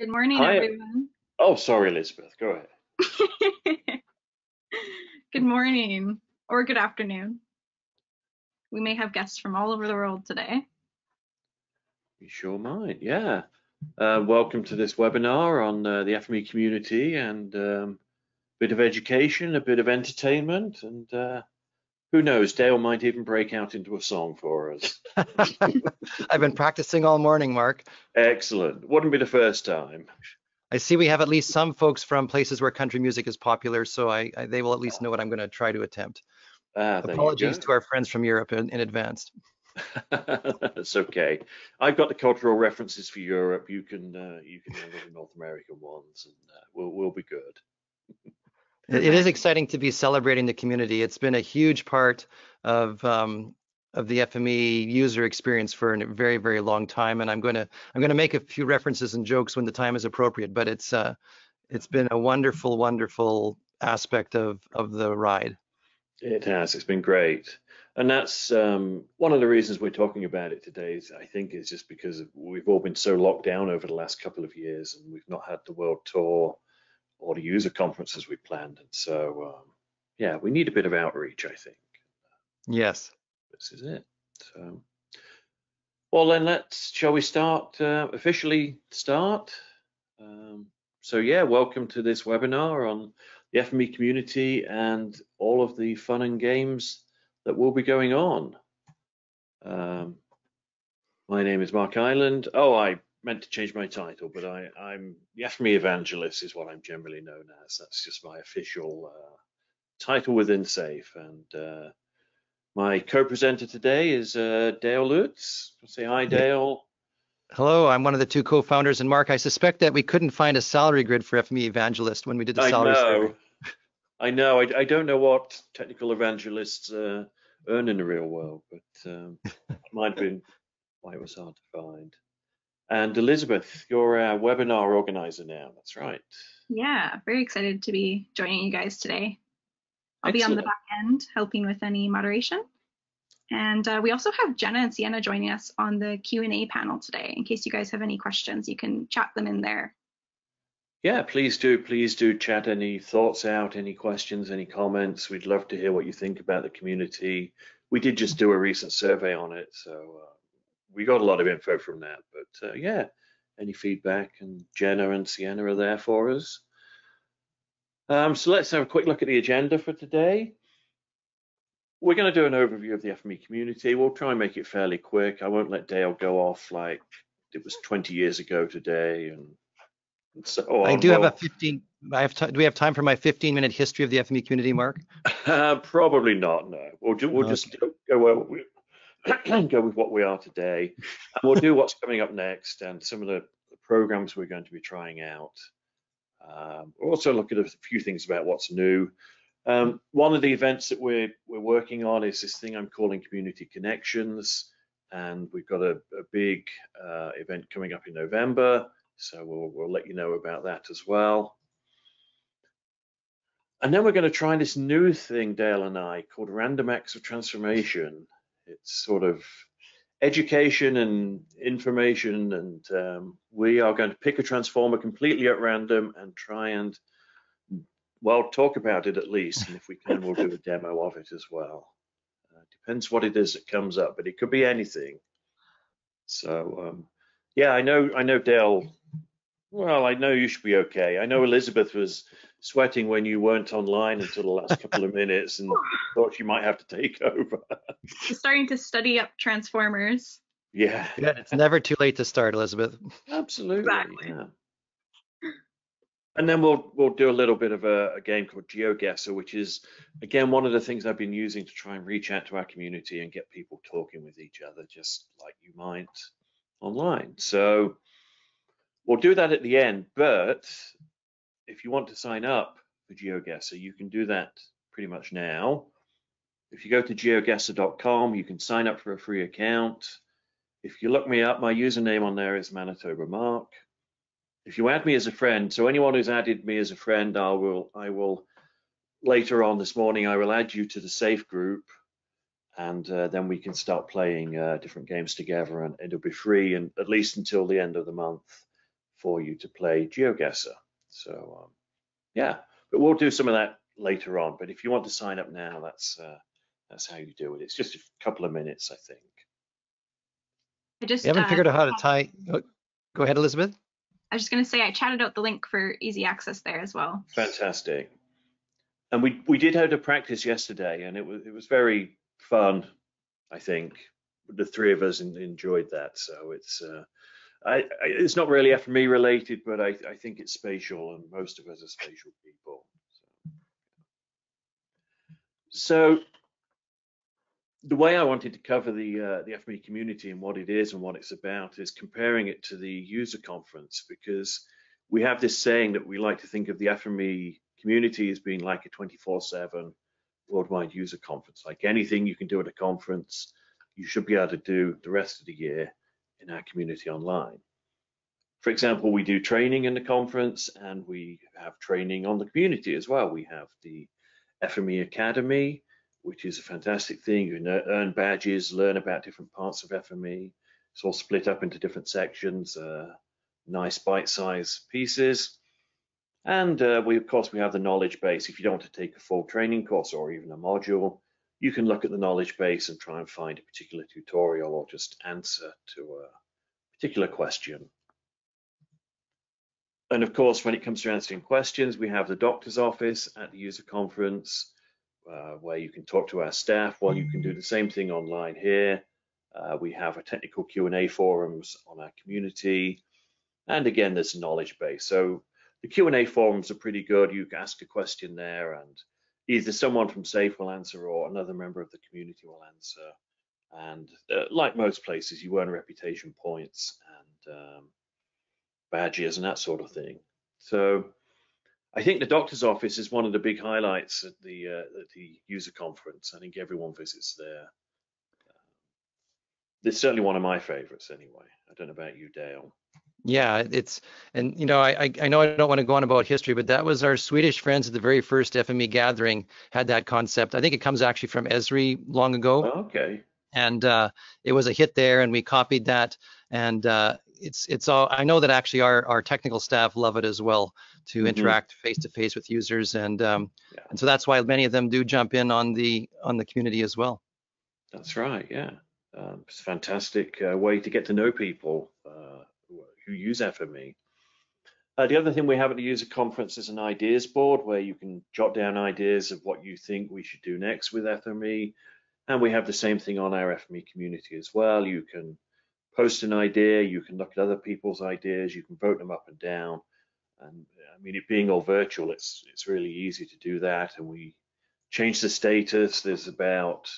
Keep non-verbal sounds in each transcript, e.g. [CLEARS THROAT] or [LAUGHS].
Good morning, Hi. everyone. Oh, sorry, Elizabeth. Go ahead. [LAUGHS] good morning or good afternoon. We may have guests from all over the world today. You sure might. Yeah. Uh, welcome to this webinar on uh, the FME community and um, a bit of education, a bit of entertainment, and uh, who knows, Dale might even break out into a song for us. [LAUGHS] I've been practicing all morning, Mark. Excellent. Wouldn't be the first time. I see we have at least some folks from places where country music is popular, so I, I they will at least know what I'm going to try to attempt. Ah, Apologies to our friends from Europe in, in advance. [LAUGHS] That's okay. I've got the cultural references for Europe. You can uh, you can handle the North American ones, and uh, we'll we'll be good. [LAUGHS] It, it is exciting to be celebrating the community. It's been a huge part of um, of the FME user experience for a very very long time, and I'm going to I'm going to make a few references and jokes when the time is appropriate. But it's uh, it's been a wonderful wonderful aspect of of the ride. It has. It's been great. And that's um, one of the reasons we're talking about it today. Is I think is just because we've all been so locked down over the last couple of years, and we've not had the world tour or the user conferences we planned. And so, um, yeah, we need a bit of outreach. I think Yes. this is it. So, well, then let's. Shall we start uh, officially? Start. Um, so yeah, welcome to this webinar on the FME community and all of the fun and games that will be going on. Um, my name is Mark Ireland. Oh, I meant to change my title, but I, I'm the FME evangelist is what I'm generally known as. That's just my official uh, title within SAFE. And uh, my co-presenter today is uh, Dale Lutz. Say hi, Dale. Hello, I'm one of the two co-founders, and Mark, I suspect that we couldn't find a salary grid for FME Evangelist when we did the I salary know. survey. I know. I, I don't know what technical evangelists uh, earn in the real world, but um, [LAUGHS] it might have been why it was hard to find. And Elizabeth, you're a webinar organizer now. That's right. Yeah, very excited to be joining you guys today. I'll be on the back end helping with any moderation. And uh, we also have Jenna and Sienna joining us on the Q&A panel today. In case you guys have any questions, you can chat them in there. Yeah, please do. Please do chat any thoughts out, any questions, any comments. We'd love to hear what you think about the community. We did just do a recent survey on it, so uh, we got a lot of info from that. But uh, yeah, any feedback, and Jenna and Sienna are there for us. Um, so let's have a quick look at the agenda for today. We're going to do an overview of the FME community. We'll try and make it fairly quick. I won't let Dale go off like it was 20 years ago today and, and so on. I do have a 15. I have. Do we have time for my 15-minute history of the FME community, Mark? Uh, [LAUGHS] probably not. No, we'll ju- we'll just go, go where we [CLEARS THROAT] go with what we are today, and we'll do what's coming up next and some of the, the programs we're going to be trying out. Um, we'll also look at a few things about what's new. Um, one of the events that we're we're working on is this thing I'm calling Community Connections, and we've got a, a big uh, event coming up in November, so we'll we'll let you know about that as well. And then we're going to try this new thing, Dale and I, called Random Acts of Transformation. It's sort of education and information, and um, we are going to pick a transformer completely at random and try and, well, talk about it at least. And if we can, we'll do a demo of it as well. Uh, depends what it is that comes up, but it could be anything. So, um, yeah, I know, I know, Dale. Well, I know you should be okay. I know Elizabeth was sweating when you weren't online until the last couple of minutes and [LAUGHS] thought you might have to take over. We're starting to study up transformers. yeah, Yeah, it's never too late to start, Elizabeth. absolutely. Exactly. Yeah. And then we'll we'll do a little bit of a, a game called GeoGuessr, which is again one of the things I've been using to try and reach out to our community and get people talking with each other, just like you might online. So we'll do that at the end. But if you want to sign up for GeoGuessr, you can do that pretty much now. If you go to geoguessr.com, you can sign up for a free account. If you look me up, my username on there is Manitoba Mark. If you add me as a friend, so anyone who's added me as a friend, I will, I will later on this morning, I will add you to the safe group, and uh, then we can start playing uh, different games together, and it'll be free, and at least until the end of the month for you to play GeoGuessr. So um, yeah, but we'll do some of that later on. But if you want to sign up now, that's uh, that's how you do it. It's just a couple of minutes, I think. I just We haven't uh, figured out how to tie. oh, Go ahead, Elizabeth. I was just going to say I chatted out the link for easy access there as well. Fantastic. And we we did have a practice yesterday, and it was it was very fun. I think the three of us enjoyed that. So it's uh, I, I it's not really FME related, but I I think it's spatial, and most of us are spatial people. So, so the way I wanted to cover the uh, the FME community and what it is and what it's about is comparing it to the user conference because we have this saying that we like to think of the FME community as being like a 24/7 worldwide user conference. Like anything you can do at a conference, you should be able to do the rest of the year in our community online. For example, we do training in the conference and we have training on the community as well. We have the FME Academy, which is a fantastic thing. You earn badges, learn about different parts of FME. It's all split up into different sections, uh, nice bite-sized pieces. And uh, we, of course, we have the knowledge base. If you don't want to take a full training course or even a module, you can look at the knowledge base and try and find a particular tutorial or just answer to a particular question. And of course, when it comes to answering questions, we have the doctor's office at the user conference, uh, where you can talk to our staff. Well, you can do the same thing online here. Uh, we have a technical Q&A forums on our community. And again, there's a knowledge base. So the Q&A forums are pretty good. You can ask a question there and either someone from SAFE will answer or another member of the community will answer. And uh, like most places, you earn reputation points and um, badges and that sort of thing. So I think the doctor's office is one of the big highlights at the uh, at the user conference. I think everyone visits there. It's certainly one of my favorites anyway. I don't know about you, Dale. Yeah, it's and you know I I- know I don't want to go on about history, but that was our Swedish friends at the very first FME gathering had that concept. I think it comes actually from Esri long ago, Okay. and uh, it was a hit there, and we copied that. And uh, it's it's all I know that actually our our technical staff love it as well to Mhm. interact face to face with users, and um, Yeah. and so that's why many of them do jump in on the on the community as well. That's right. Yeah. Um, it's a fantastic uh, way to get to know people uh, use FME. Uh, the other thing we have at the user conference is an ideas board where you can jot down ideas of what you think we should do next with FME. And we have the same thing on our FME community as well. You can post an idea, you can look at other people's ideas, you can vote them up and down. And I mean, it being all virtual, it's it's really easy to do that. And we change the status. There's about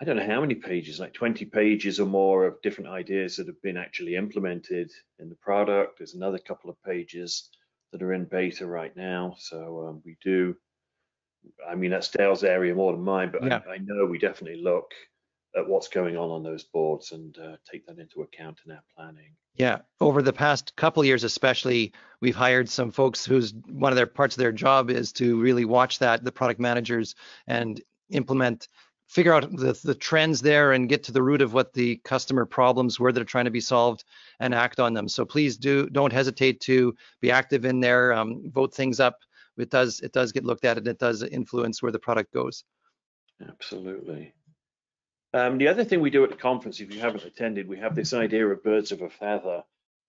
I don't know how many pages, like 20 pages or more of different ideas that have been actually implemented in the product. There's another couple of pages that are in beta right now. So um, we do, I mean, that's Dale's area more than mine, but Yeah. I, I know we definitely look at what's going on on those boards and uh, take that into account in our planning. Yeah, over the past couple of years, especially, we've hired some folks whose one of their parts of their job is to really watch that, the product managers, and implement, figure out the, the trends there and get to the root of what the customer problems were that are trying to be solved and act on them. So please do don't hesitate to be active in there, um, vote things up. It does it does get looked at and it does influence where the product goes. Absolutely. Um, the other thing we do at the conference, if you haven't attended, we have this idea of birds of a feather.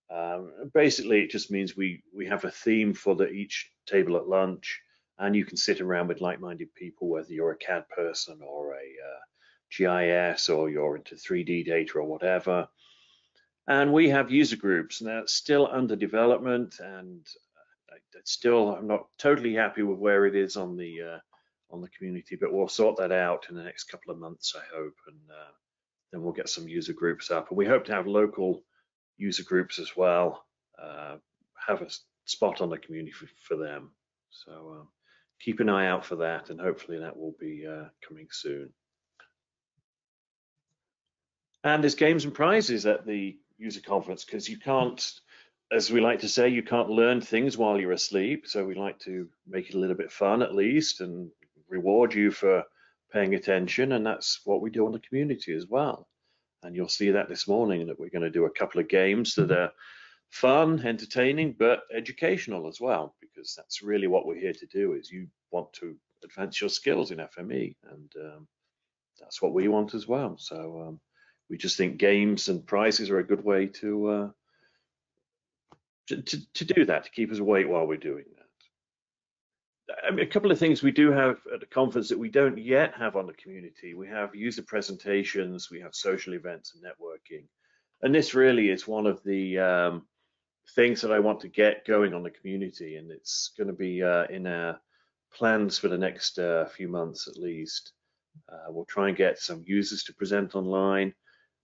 Um, basically, it just means we we have a theme for the, each table at lunch, and you can sit around with like-minded people, whether you're a CAD person or a uh, GIS or you're into 3D data or whatever. And we have user groups, and that's still under development, and uh, still I'm not totally happy with where it is on the uh, on the community, but we'll sort that out in the next couple of months, I hope, and uh, then we'll get some user groups up. And we hope to have local user groups as well, uh, have a spot on the community for, for them. So um, keep an eye out for that, and hopefully that will be uh, coming soon. And there's games and prizes at the user conference because you can't, as we like to say, you can't learn things while you're asleep. So we like to make it a little bit fun at least and reward you for paying attention. And that's what we do on the community as well. And you'll see that this morning that we're going to do a couple of games that are fun, entertaining, but educational as well, because that's really what we're here to do is you want to advance your skills in FME and um, that's what we want as well. So um, we just think games and prizes are a good way to, uh, to, to, do that, to keep us awake while we're doing that. I mean, a couple of things we do have at the conference that we don't yet have on the community. We have user presentations, we have social events and networking. And this really is one of the um, things that I want to get going on the community. And it's going to be uh, in our plans for the next uh, few months at least. Uh, we'll try and get some users to present online.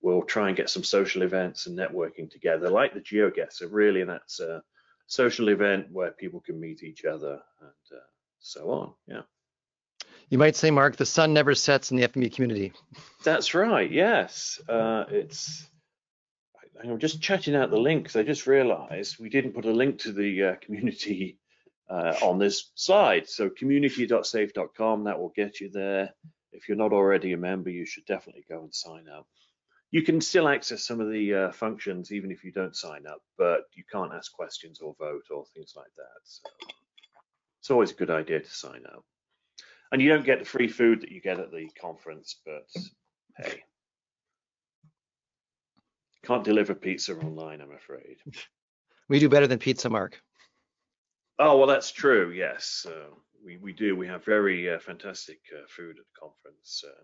We'll try and get some social events and networking together, like the GeoGuessr. So really, that's a social event where people can meet each other and uh, so on. Yeah. You might say, Mark, the sun never sets in the FME community. That's right. Yes, uh, it's. I'm just chatting out the links, I just realised we didn't put a link to the uh, community uh, on this slide. So community.safe.com that will get you there. If you're not already a member, you should definitely go and sign up. You can still access some of the uh, functions even if you don't sign up, but you can't ask questions or vote or things like that. So it's always a good idea to sign up. And you don't get the free food that you get at the conference, but hey, can't deliver pizza online, I'm afraid. [LAUGHS] We do better than pizza, Mark. Oh, well, that's true. Yes, uh, we, we do. We have very uh, fantastic uh, food at the conference. Uh,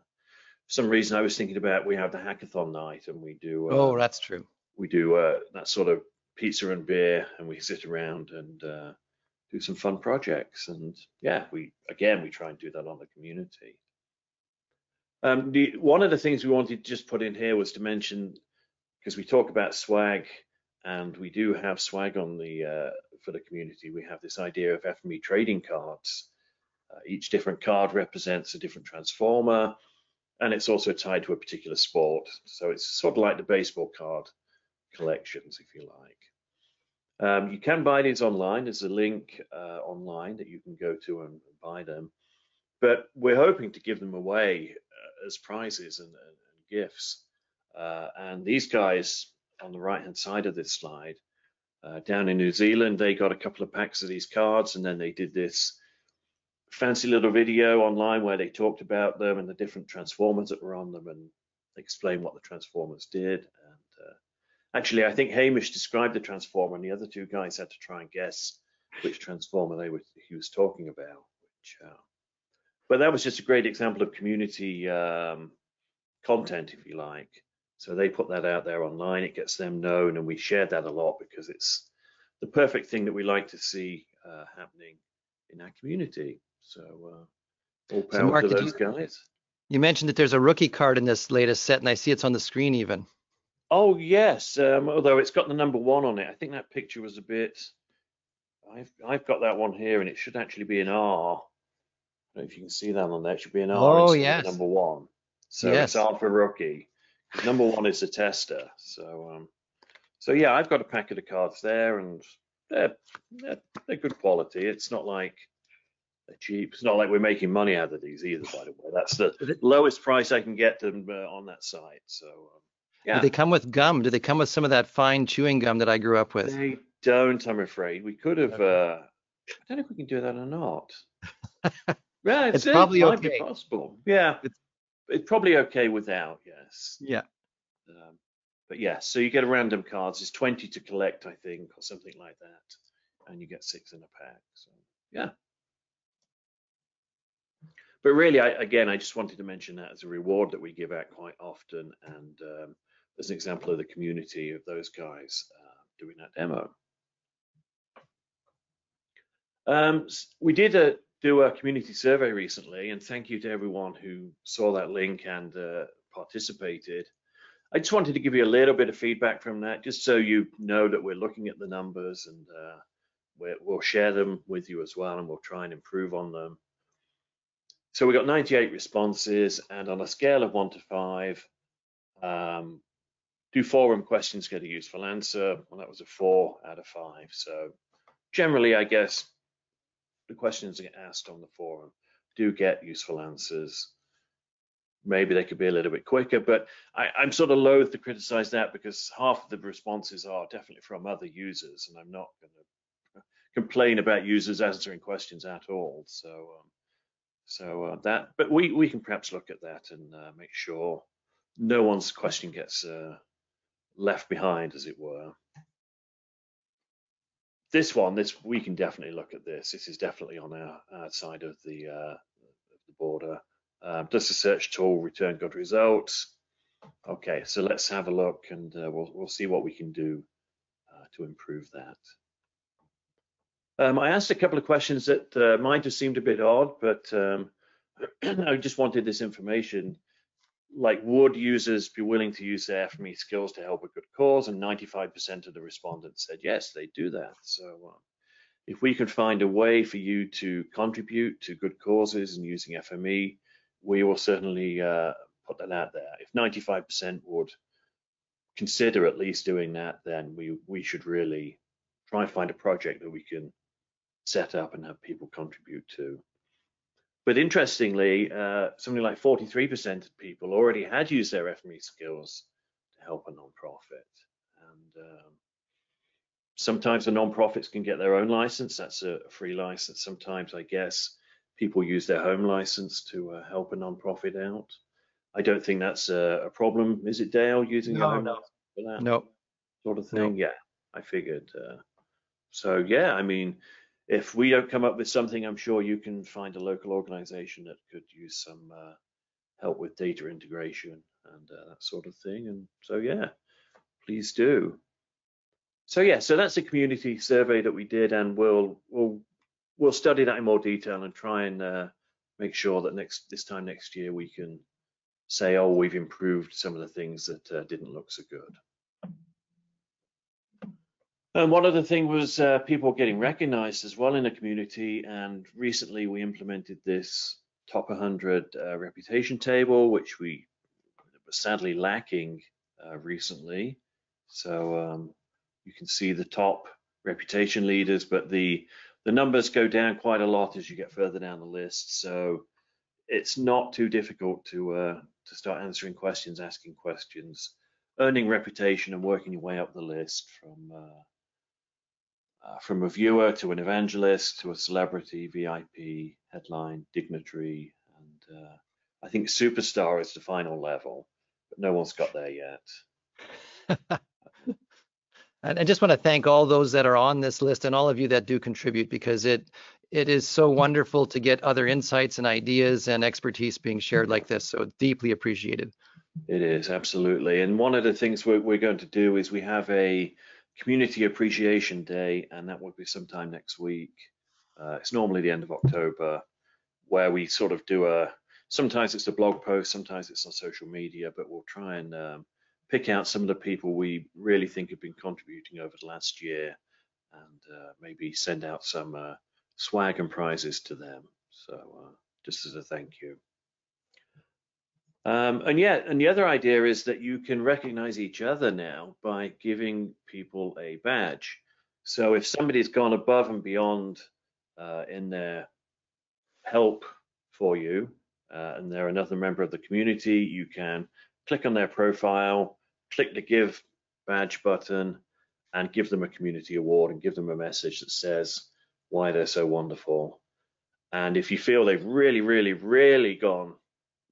for some reason, I was thinking about we have the hackathon night and we do. oh, that's true. We do uh, that sort of pizza and beer, and we sit around and uh, do some fun projects. And yeah, we again we try and do that on the community. Um, the, one of the things we wanted to just put in here was to mention because we talk about swag and we do have swag on the uh, for the community. We have this idea of FME trading cards. Uh, each different card represents a different transformer, and it's also tied to a particular sport. So it's sort of like the baseball card collections, if you like. Um, you can buy these online. There's a link uh, online that you can go to and, buy them. But we're hoping to give them away uh, as prizes and, and, and gifts. Uh, and these guys on the right hand side of this slide. Uh, down in New Zealand, they got a couple of packs of these cards and then they did this fancy little video online where they talked about them and the different transformers that were on them and explained what the transformers did. And uh, actually, I think Hamish described the transformer and the other two guys had to try and guess which transformer they were he was talking about. Which, uh, but that was just a great example of community um, content, if you like. So they put that out there online. It gets them known, and we shared that a lot because it's the perfect thing that we like to see uh, happening in our community. So uh, all power so Mark, to those you, guys. You mentioned that there's a rookie card in this latest set, and I see it's on the screen even. Oh yes, um, although it's got the number one on it. I think that picture was a bit. I've I've got that one here, and it should actually be an R. I don't know if you can see that on there. It should be an R. Oh yes. Number one. So yes. it's R for rookie. Number one is a tester. So, um, so yeah, I've got a pack of the cards there, and they're, they're, they're good quality. It's not like they're cheap. It's not like we're making money out of these either. By the way, that's the lowest price I can get them uh, on that site. So, um, yeah. Do they come with gum? Do they come with some of that fine chewing gum that I grew up with? They don't. I'm afraid we could have. Uh, I don't know if we can do that or not. [LAUGHS] yeah, it's, it's probably it okay. possible. Yeah, it's it's probably okay without, yes. Yeah. Um, but yeah, so you get a random cards. It's 20 to collect, I think, or something like that. And you get six in a pack. So yeah. But really, I, again, I just wanted to mention that as a reward that we give out quite often, and um, as an example of the community of those guys uh, doing that demo. Um, we did a do a community survey recently, and thank you to everyone who saw that link and uh, participated. I just wanted to give you a little bit of feedback from that, just so you know that we're looking at the numbers and uh, we will share them with you as well, and we'll try and improve on them. So we got 98 responses, and on a scale of one to five, um, do forum questions get a useful answer? Well, that was a four out of five. So generally, I guess the questions that get asked on the forum do get useful answers. maybe they could be a little bit quicker. But I, I'm sort of loath to criticize that because half of the responses are definitely from other users, and I'm not going to complain about users answering questions at all. So, um, so uh, that, but we we can perhaps look at that and uh, make sure no one's question gets uh, left behind, as it were. This one, this we can definitely look at this. This is definitely on our, side of the uh, the border. Um, does the search tool return good results? Okay, so let's have a look and uh, we'll we'll see what we can do uh, to improve that. Um, I asked a couple of questions that uh, might have seemed a bit odd, but um, [CLEARS THROAT] I just wanted this information. Like, would users be willing to use their FME skills to help a good cause? And 95% of the respondents said yes, they do that. So, um, if we could find a way for you to contribute to good causes and using FME, we will certainly uh, put that out there. If 95% would consider at least doing that, then we we should really try and find a project that we can set up and have people contribute to. But interestingly, uh, something like 43% of people already had used their FME skills to help a nonprofit. And um, sometimes the nonprofits can get their own license. That's a free license. Sometimes, I guess, people use their home license to uh, help a nonprofit out. I don't think that's a, a problem, is it, Dale? Using No, your home no. license for that No, sort of No. thing? Yeah, I figured. Uh, so yeah, I mean, if we don't come up with something, I'm sure you can find a local organization that could use some uh, help with data integration and uh, that sort of thing. And so yeah, please do. So yeah, so that's a community survey that we did, and we'll we'll we'll study that in more detail and try and uh, make sure that next this time next year we can say, oh, we've improved some of the things that uh, didn't look so good. And one other thing was uh, people getting recognized as well in the community. And recently we implemented this top 100 uh, reputation table, which we were sadly lacking uh, recently. So um, you can see the top reputation leaders, but the the numbers go down quite a lot as you get further down the list. So it's not too difficult to uh, to start answering questions, asking questions, earning reputation, and working your way up the list from uh, uh, from a viewer to an evangelist to a celebrity, VIP, headline, dignitary, and uh, I think superstar is the final level, but no one's got there yet. [LAUGHS] And I just want to thank all those that are on this list and all of you that do contribute because it it is so wonderful to get other insights and ideas and expertise being shared like this. So deeply appreciated. It is absolutely, and one of the things we're, we're going to do is we have a community appreciation day, and that will be sometime next week. Uh, it's normally the end of October, where we sort of do a. Sometimes it's a blog post, sometimes it's on social media, but we'll try and um, pick out some of the people we really think have been contributing over the last year, and uh, maybe send out some uh, swag and prizes to them. So uh, just as a thank you. Um, and yeah, and the other idea is that you can recognize each other now by giving people a badge. So if somebody's gone above and beyond uh, in their help for you, uh, and they're another member of the community, you can click on their profile, click the give badge button, and give them a community award and give them a message that says why they're so wonderful. And if you feel they've really, really, really gone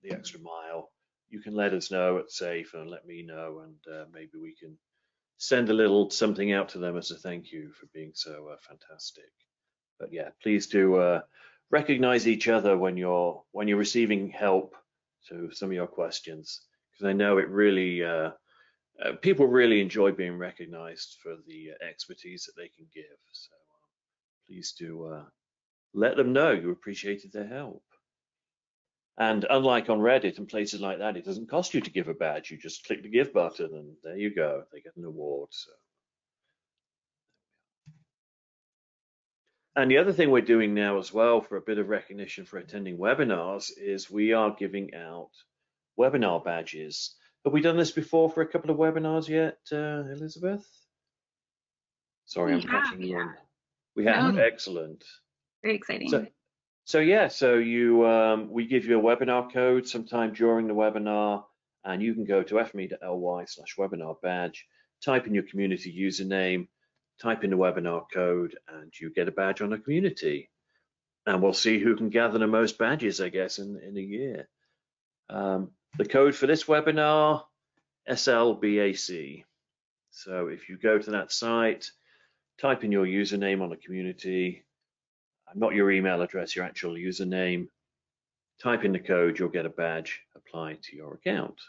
the extra mile, you can let us know at SAFE and let me know, and uh, maybe we can send a little something out to them as a thank you for being so uh, fantastic. But yeah, please do uh, recognize each other when you're when you're receiving help to some of your questions, because I know it really uh, uh, people really enjoy being recognized for the expertise that they can give. So uh, please do uh, let them know you appreciated their help. And unlike on Reddit and places like that, it doesn't cost you to give a badge. You just click the give button and there you go. They get an award. So. And the other thing we're doing now as well for a bit of recognition for attending webinars is we are giving out webinar badges. Have we done this before for a couple of webinars yet, uh, Elizabeth? Sorry, We I'm have, catching you yeah. on. We have, No. excellent. Very exciting. So, So yeah, so you um, we give you a webinar code sometime during the webinar, and you can go to fme.ly slash webinar badge, type in your community username, type in the webinar code, and you get a badge on the community. And we'll see who can gather the most badges, I guess, in, in a year. Um, the code for this webinar, SLBAC. So if you go to that site, type in your username on the community, not your email address, your actual username, type in the code, you'll get a badge applied to your account.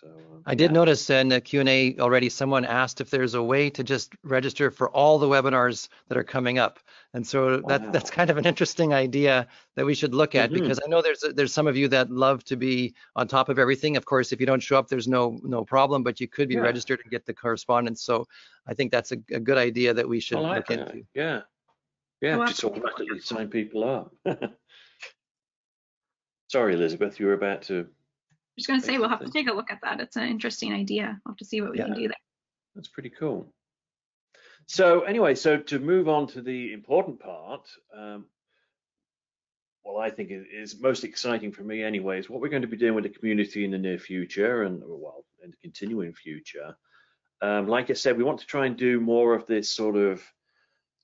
So um, I did notice in the Q&A already someone asked if there's a way to just register for all the webinars that are coming up. And so that, that's kind of an interesting idea that we should look at Mhm. because I know there's there's some of you that love to be on top of everything. Of course, if you don't show up, there's no no problem, but you could be Yeah. registered and get the correspondence. So I think that's a, a good idea that we should like look that. into. Yeah. Yeah, Oh, just automatically sign people up. [LAUGHS] Sorry, Elizabeth, you were about to. I just going to say we'll have to take a look at that. It's an interesting idea. We'll have to see what we can do there. That's pretty cool. So anyway, so to move on to the important part, um, what I think is, is most exciting for me anyway is what we're going to be doing with the community in the near future and well, in the continuing future. Um, like I said, we want to try and do more of this sort of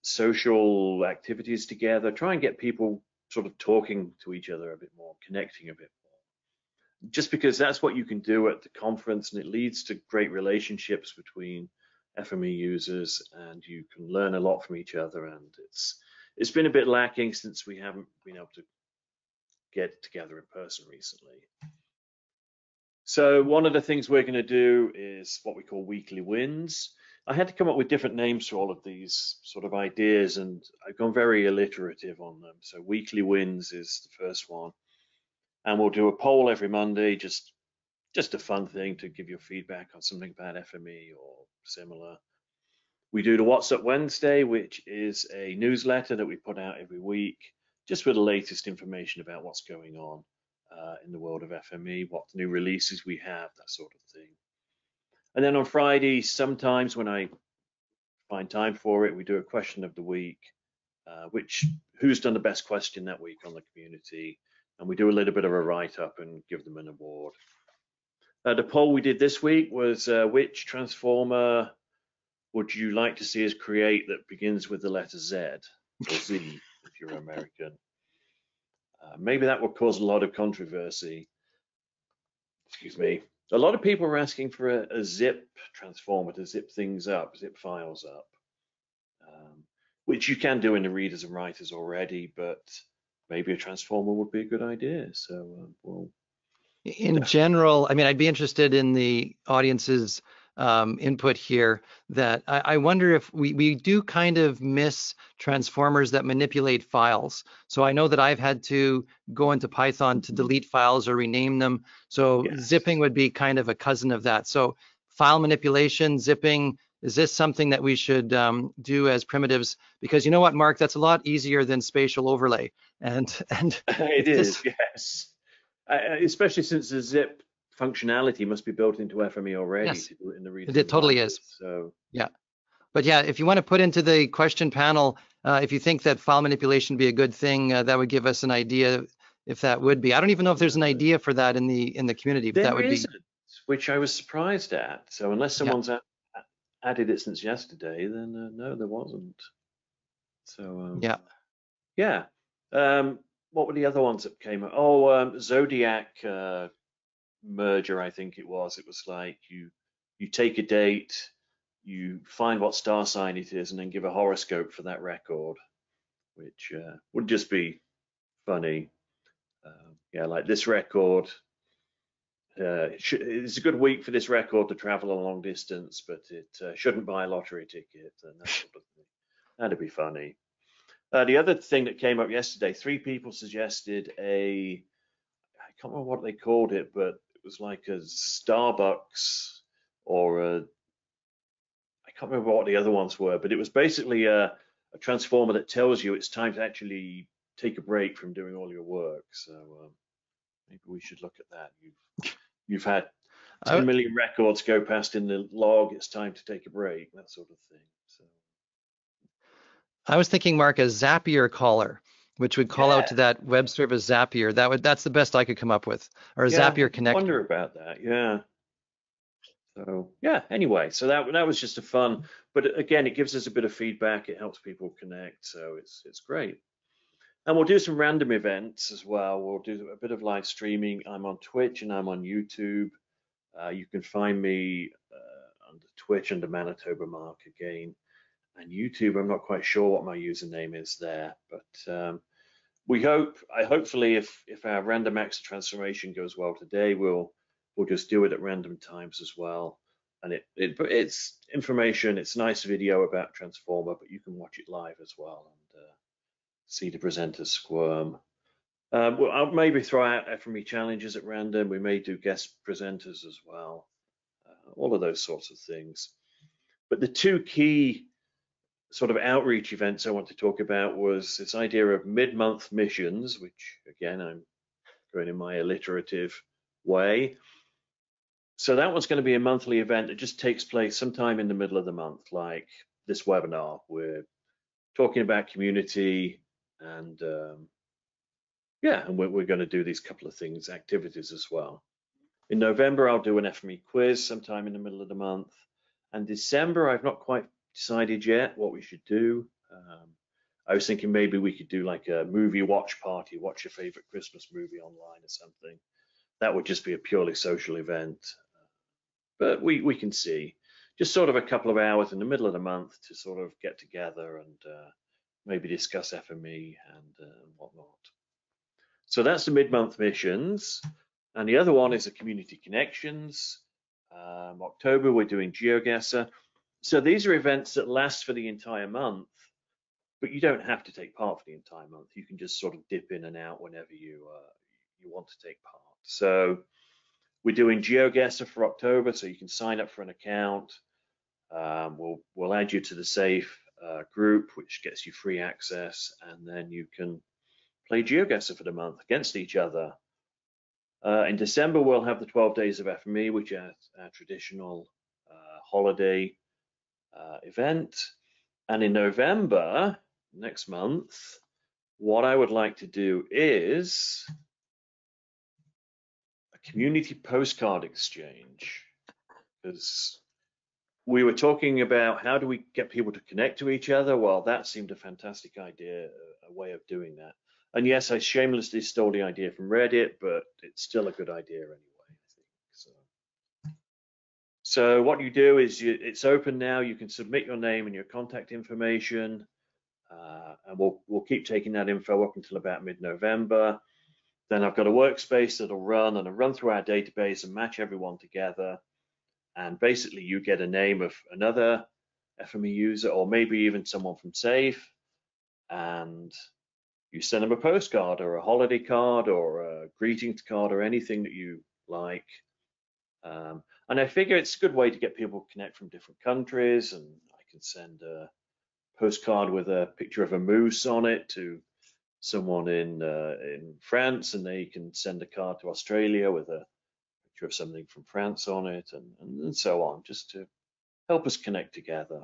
social activities together, try and get people sort of talking to each other a bit more, connecting a bit more. Just because that's what you can do at the conference and it leads to great relationships between FME users and you can learn a lot from each other and it's it's been a bit lacking since we haven't been able to get together in person recently. So one of the things we're going to do is what we call weekly wins. I had to come up with different names for all of these sort of ideas and I've gone very alliterative on them. So weekly wins is the first one. And we'll do a poll every Monday, just just a fun thing to give your feedback on something about FME or similar. We do the What's Up Wednesday, which is a newsletter that we put out every week, just with the latest information about what's going on uh, in the world of FME, what new releases we have, that sort of thing. And then on Friday, sometimes when I find time for it, we do a question of the week, uh, which who's done the best question that week on the community, and we do a little bit of a write up and give them an award. Uh, the poll we did this week was uh, which transformer would you like to see us create that begins with the letter Z or Z if you're American? Uh, maybe that would cause a lot of controversy. Excuse me. A lot of people are asking for a, a zip transformer to zip things up, zip files up, um, which you can do in the readers and writers already, but maybe a transformer would be a good idea. So um, we'll In general, I mean, I'd be interested in the audience's um, input here that I, I wonder if we, we do kind of miss transformers that manipulate files. So I know that I've had to go into Python to delete files or rename them. So Yes. zipping would be kind of a cousin of that. So file manipulation, zipping, is this something that we should um, do as primitives? Because you know what, Mark, that's a lot easier than spatial overlay. And, [LAUGHS] and [LAUGHS] it is, this- yes. Uh, especially since the zip functionality must be built into FME already Yes. to do it in the It totally writers. is. So yeah. But yeah, if you want to put into the question panel, uh, if you think that file manipulation would be a good thing, uh, that would give us an idea if that would be. I don't even know if there's an idea for that in the in the community, but that would be. isn't, which I was surprised at. So unless someone's a- added it since yesterday, then uh, no, there wasn't. So um, Yeah. yeah. Um, what were the other ones that came up? Oh, um, Zodiac uh, merger, I think it was. It was like you you take a date, you find what star sign it is, and then give a horoscope for that record, which uh, would just be funny. Um, yeah, like this record. Uh, it's a good week for this record to travel a long distance, but it uh, shouldn't buy a lottery ticket and that sort of thing. That'd be funny. Uh, the other thing that came up yesterday, three people suggested a, I can't remember what they called it, but was like a Starbucks or a, I can't remember what the other ones were, but it was basically a, a transformer that tells you it's time to actually take a break from doing all your work. So um, maybe we should look at that. You've you've had I- 10 million records go past in the log. It's time to take a break. That sort of thing. So I was thinking, Mark, a Zapier caller. Which would call out to that web service Zapier. That would that's the best I could come up with, or a Yeah, Zapier Connect. I wonder about that. Yeah. So yeah. Anyway, so that that was just a fun, but again, it gives us a bit of feedback. It helps people connect, so it's it's great. And we'll do some random events as well. We'll do a bit of live streaming. I'm on Twitch and I'm on YouTube. Uh, you can find me uh, under Twitch under Manitoba Mark again, and YouTube. I'm not quite sure what my username is there, but um, we hope. I hopefully, if if our Random Acts of Transformation goes well today, we'll we'll just do it at random times as well. And it, it it's information. It's a nice video about Transformer, but you can watch it live as well and uh, see the presenters squirm. Um, well, I'll maybe throw out FME challenges at random. We may do guest presenters as well. Uh, all of those sorts of things. But the two key sort of outreach events I want to talk about was this idea of mid-month missions, which again I'm going in my alliterative way. So that one's going to be a monthly event that just takes place sometime in the middle of the month, like this webinar. We're talking about community and um, yeah, and we're, we're going to do these couple of things, activities as well. In November, I'll do an FME quiz sometime in the middle of the month. And December, I've not quite decided yet what we should do. Um, I was thinking maybe we could do like a movie watch party, watch your favorite Christmas movie online or something. That would just be a purely social event. But we, we can see. Just sort of a couple of hours in the middle of the month to sort of get together and uh, maybe discuss FME and uh, whatnot. So that's the mid-month missions. And the other one is the community connections. Um, October, we're doing GeoGuessr. So these are events that last for the entire month, but you don't have to take part for the entire month. You can just sort of dip in and out whenever you uh, you want to take part. So we're doing GeoGuessr for October, so you can sign up for an account. Um, we'll we'll add you to the safe uh, group, which gets you free access, and then you can play GeoGuessr for the month against each other. Uh, in December, we'll have the 12 days of FME, which are our traditional uh, holiday uh, event. And in November, next month, what I would like to do is a community postcard exchange. Because we were talking about how do we get people to connect to each other? Well, that seemed a fantastic idea, a way of doing that. And yes, I shamelessly stole the idea from Reddit, but it's still a good idea anyway. So. What you do is you, it's open now. You can submit your name and your contact information, uh, and we'll we'll keep taking that info up until about mid-November. Then I've got a workspace that'll run and it'll run through our database and match everyone together. And basically, you get a name of another FME user, or maybe even someone from Safe, and you send them a postcard or a holiday card or a greetings card or anything that you like. Um, and I figure it's a good way to get people to connect from different countries. And I can send a postcard with a picture of a moose on it to someone in uh, in France, and they can send a card to Australia with a picture of something from France on it, and, and, and so on, just to help us connect together.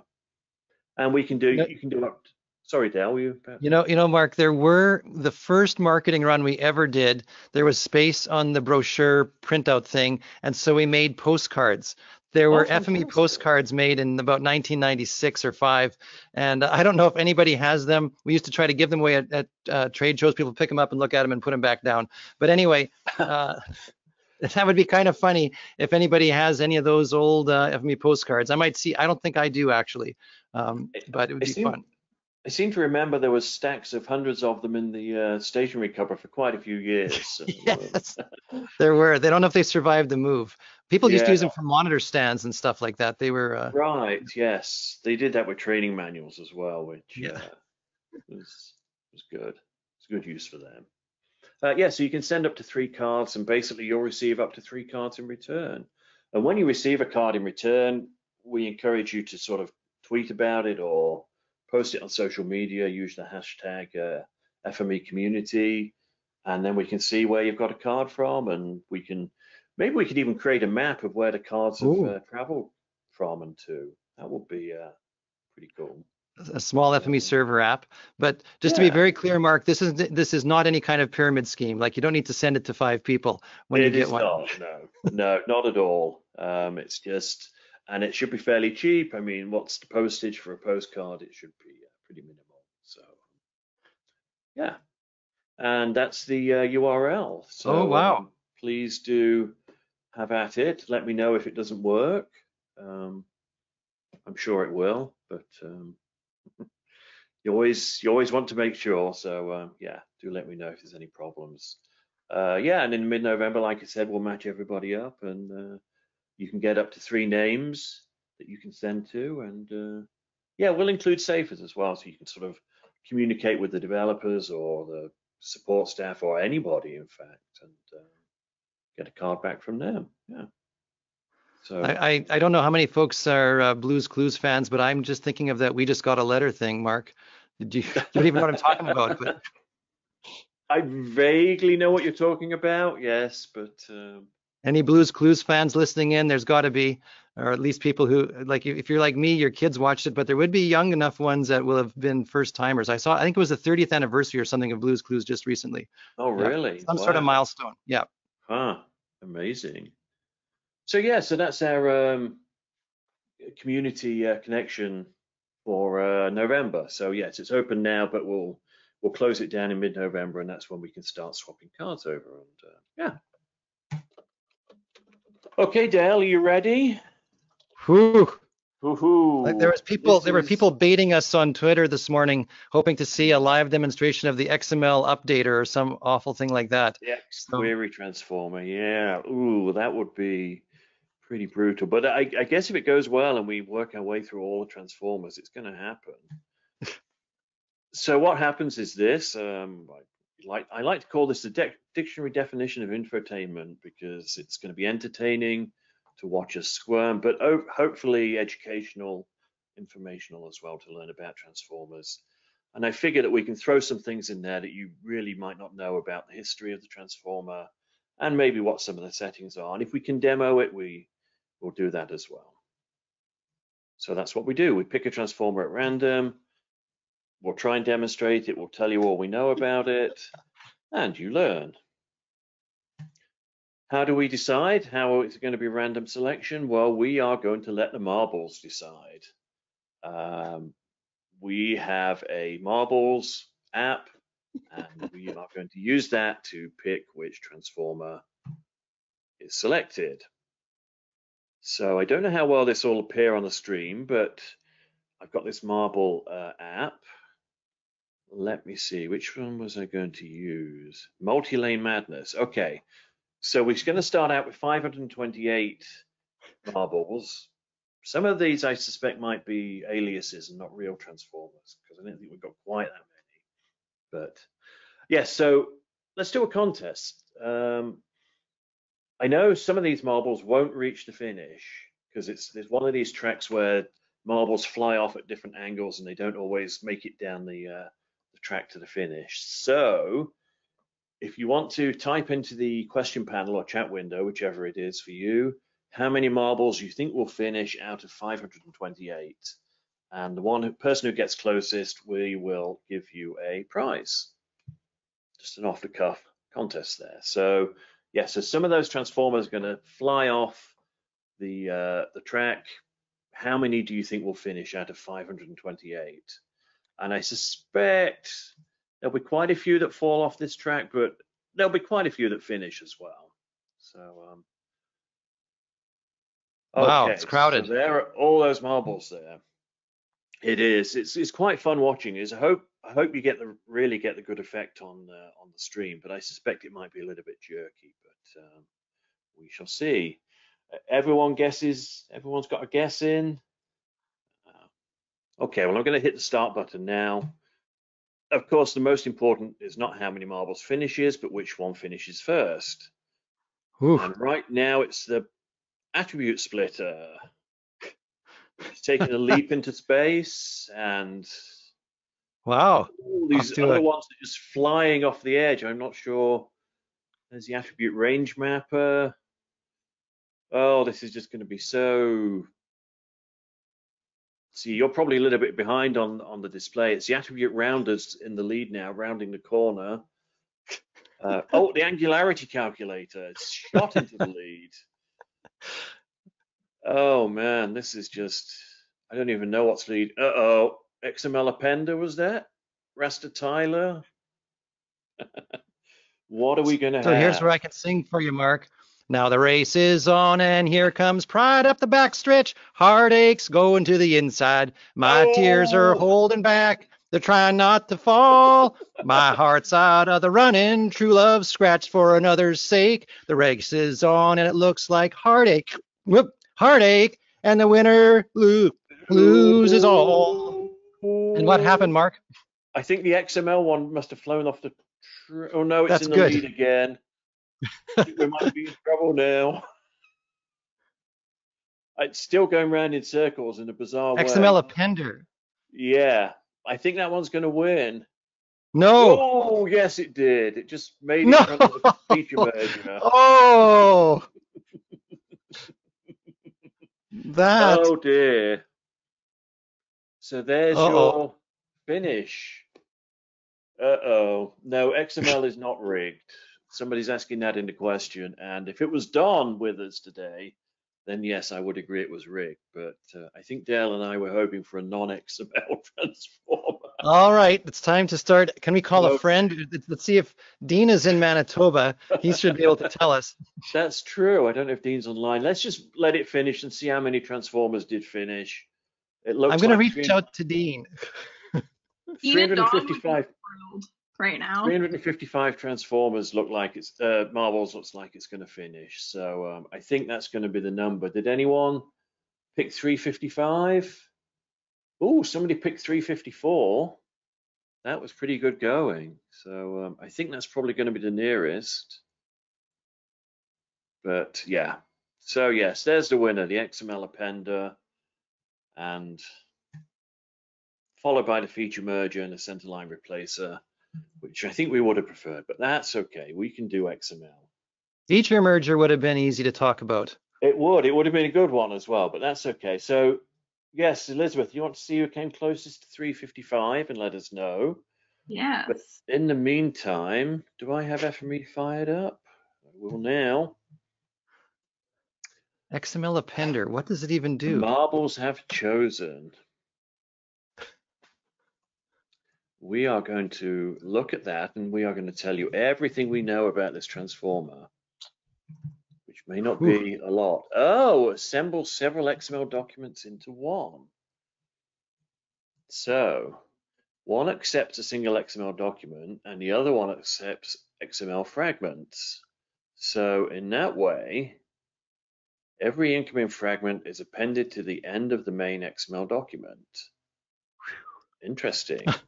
And we can do Yep. you can do up. Sorry, Dale, were you? You know, you know, Mark, there were the first marketing run we ever did. There was space on the brochure printout thing, and so we made postcards. There Oh, were FME postcards made in about 1996 or five, and I don't know if anybody has them. We used to try to give them away at, at uh, trade shows. People pick them up and look at them and put them back down. But anyway, [LAUGHS] uh, [LAUGHS] that would be kind of funny if anybody has any of those old uh, FME postcards. I might see. I don't think I do actually, um, but it would it be seemed- fun. I seem to remember there was stacks of hundreds of them in the uh, stationery cupboard for quite a few years. [LAUGHS] Um, Yes, there were. They don't know if they survived the move. People used to use them for monitor stands and stuff like that. They were. Uh, Right, yes. They did that with training manuals as well, which Yeah. uh, was was good. It's good use for them. Uh, yeah, so you can send up to three cards, and basically you'll receive up to three cards in return. And when you receive a card in return, we encourage you to sort of tweet about it or post it on social media. Use the hashtag uh, FME community, and then we can see where you've got a card from, and we can maybe we could even create a map of where the cards have uh, traveled from and to. That would be uh, pretty cool. a small FME server app. But just to be very clear, Mark, this is this is not any kind of pyramid scheme. Like you don't need to send it to five people when you get is one. not, no, no, not at all. Um, it's just, and it should be fairly cheap. I mean, what's the postage for a postcard? It should be uh, pretty minimal. So, yeah, and that's the uh, URL. So, Oh, wow. um, please do have at it. Let me know if it doesn't work. Um, I'm sure it will, but um, [LAUGHS] you always you always want to make sure. So um, yeah, do let me know if there's any problems. Uh, yeah, and in mid-November, like I said, we'll match everybody up, and uh, you can get up to three names that you can send to, and uh, yeah, we'll include safers as well, so you can sort of communicate with the developers or the support staff or anybody, in fact, and uh, get a card back from them. Yeah. So I, I, I don't know how many folks are uh, Blue's Clues fans, but I'm just thinking of that we just got a letter thing, Mark. Did you, [LAUGHS] you don't even know what I'm talking about, but [LAUGHS] I vaguely know what you're talking about, yes, but um, any Blue's Clues fans listening in, there's got to be, or at least people who, like, if you're like me, your kids watched it, but there would be young enough ones that will have been first timers. I saw, I think it was the 30th anniversary or something of Blue's Clues just recently. oh Yeah, really? Some sort of milestone. Yeah. Huh, amazing. So yeah, so that's our um, community uh, connection for uh, November. So yes, it's open now, but we'll we'll close it down in mid-November, and that's when we can start swapping cards over. And uh, yeah. Okay, Dale, are you ready? Whew. Woohoo! Like there was people, This there were is- people baiting us on Twitter this morning, hoping to see a live demonstration of the XML updater or some awful thing like that. The XQuery transformer, yeah. Ooh, that would be pretty brutal. But I, I guess if it goes well and we work our way through all the transformers, it's going to happen. [LAUGHS] so what happens is this. Um, I like I like to call this the dec dictionary definition of infotainment because it's going to be entertaining to watch us squirm, but hopefully educational, informational as well to learn about transformers. And I figure that we can throw some things in there that you really might not know about the history of the transformer and maybe what some of the settings are. And if we can demo it, we will do that as well. So that's what we do. We pick a transformer at random. We'll try and demonstrate it. We'll tell you all we know about it and you learn. How do we decide how it's going to be random selection? Well, we are going to let the marbles decide. Um, we have a marbles app and we are going to use that to pick which transformer is selected. So I don't know how well this will appear on the stream, but I've got this marble uh, app. Let me see, which one was I going to use? Multi-lane madness. Okay, so we're going to start out with 528 marbles. Some of these I suspect might be aliases and not real transformers because I don't think we've got quite that many. But yes, so let's do a contest. Um, I know some of these marbles won't reach the finish because it's there's one of these tracks where marbles fly off at different angles and they don't always make it down the uh, the track to the finish. So if you want to type into the question panel or chat window, whichever it is for you, how many marbles you think will finish out of 528. And the one who, person who gets closest, we will give you a prize. Just an off the cuff contest there. So yeah, so some of those transformers are going to fly off the uh, the track. How many do you think will finish out of 528? And I suspect there'll be quite a few that fall off this track, but there'll be quite a few that finish as well. So um, Wow, it's so crowded. there are all those marbles there. It is. It's it's quite fun watching. Is I hope I hope you get the really get the good effect on uh, on the stream, but I suspect it might be a little bit jerky. But um, we shall see. Uh, everyone guesses. Everyone's got a guess in. Uh, okay. Well, I'm going to hit the start button now. Of course, the most important is not how many marbles finishes, but which one finishes first. Ooh. And right now, it's the attribute splitter. It's taking a leap into space, and Wow. all these other a- ones are just flying off the edge. I'm not sure. There's the attribute range mapper. Oh, this is just going to be so See, you're probably a little bit behind on, on the display. It's the attribute rounders in the lead now, rounding the corner. Uh, oh, the angularity calculator. It's shot into the lead. Oh man, this is just, I don't even know what's lead. Uh-oh, XML appender was that? raster tiler? [LAUGHS] what are we gonna So have? So here's where I can sing for you, Mark. Now the race is on and here comes pride up the backstretch. Heartaches going to the inside. My oh. tears are Oh. holding back. They're trying not to fall. My heart's out of the running. True love scratched for another's sake. The race is on and it looks like heartache. Whoop, heartache. And the winner lo- loses all. And what happened, Mark? I think the XML one must have flown off the. Tr- oh no, it's That's in the good. lead again. I [LAUGHS] think we might be in trouble now. [LAUGHS] It's still going round in circles in a bizarre way. XML appender. Yeah, I think that one's going to win. No. Oh, yes, it did. It just made it No. [LAUGHS] of the feature merger. Oh. that. Oh dear. So there's Uh-oh. your finish. Uh-oh. No, XML is not rigged. Somebody's asking that in the question. And if it was Don with us today, then yes, I would agree it was rigged. But uh, I think Dale and I were hoping for a non-XML [LAUGHS] transformer. All right, it's time to start. Can we call Hello. a friend? Let's- Let's see if Dean is in Manitoba. He should be able to tell us. [LAUGHS] That's true. I don't know if Dean's online. Let's just let it finish and see how many transformers did finish. It looks I'm going to reach three- out to Dean. [LAUGHS] Dean and Dawn would be 355 thrilled right now. 355 transformers look like it's uh, marbles looks like it's going to finish. So um, i think that's going to be the number. Did anyone pick 355 oh somebody picked 354 that was pretty good going. So um, i think that's probably going to be the nearest. But yeah. So yes there's the winner the xml appender and followed by the feature merger and the centerline replacer which I think we would have preferred, but that's okay. We can do XML. Feature merger would have been easy to talk about. It would. It would have been a good one as well, but that's okay. So, yes, Elizabeth, you want to see who came closest to 355 and let us know. Yes. In the meantime, do I have FME fired up? I will now. XML appender, what does it even The do? marbles have chosen. We are going to look at that and we are going to tell you everything we know about this transformer, which may not be a lot. Oh, assemble several XML documents into one. So one accepts a single XML document and the other one accepts XML fragments. So in that way, Every incoming fragment is appended to the end of the main XML document. Interesting. [LAUGHS]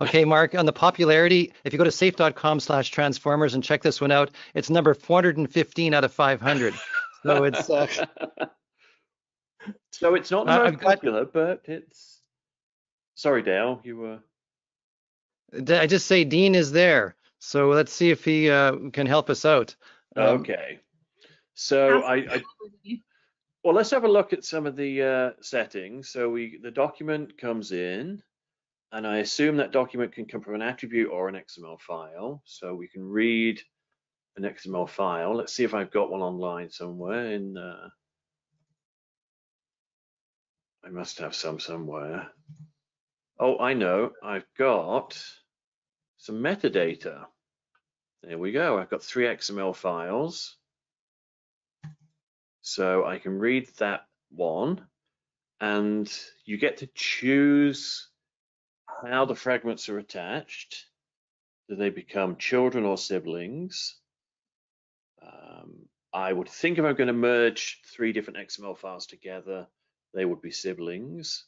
Okay, Mark, on the popularity, if you go to safe.com slash transformers and check this one out, it's number 415 out of 500. So it's, uh, so it's not the Uh, most I've got- popular, but it's. Sorry, Dale, you were. I just say Dean is there. So let's see if he uh, can help us out. Um, Okay. So I, I well, let's have a look at some of the uh, settings. So we the document comes in, and I assume that document can come from an attribute or an XML file. So we can read an XML file. Let's see if I've got one online somewhere. In uh, I must have some somewhere. Oh, I know. I've got some metadata. There we go. I've got three XML files. So I can read that one and you get to choose how the fragments are attached. Do they become children or siblings? Um, I would think if I'm going to merge three different XML files together, they would be siblings.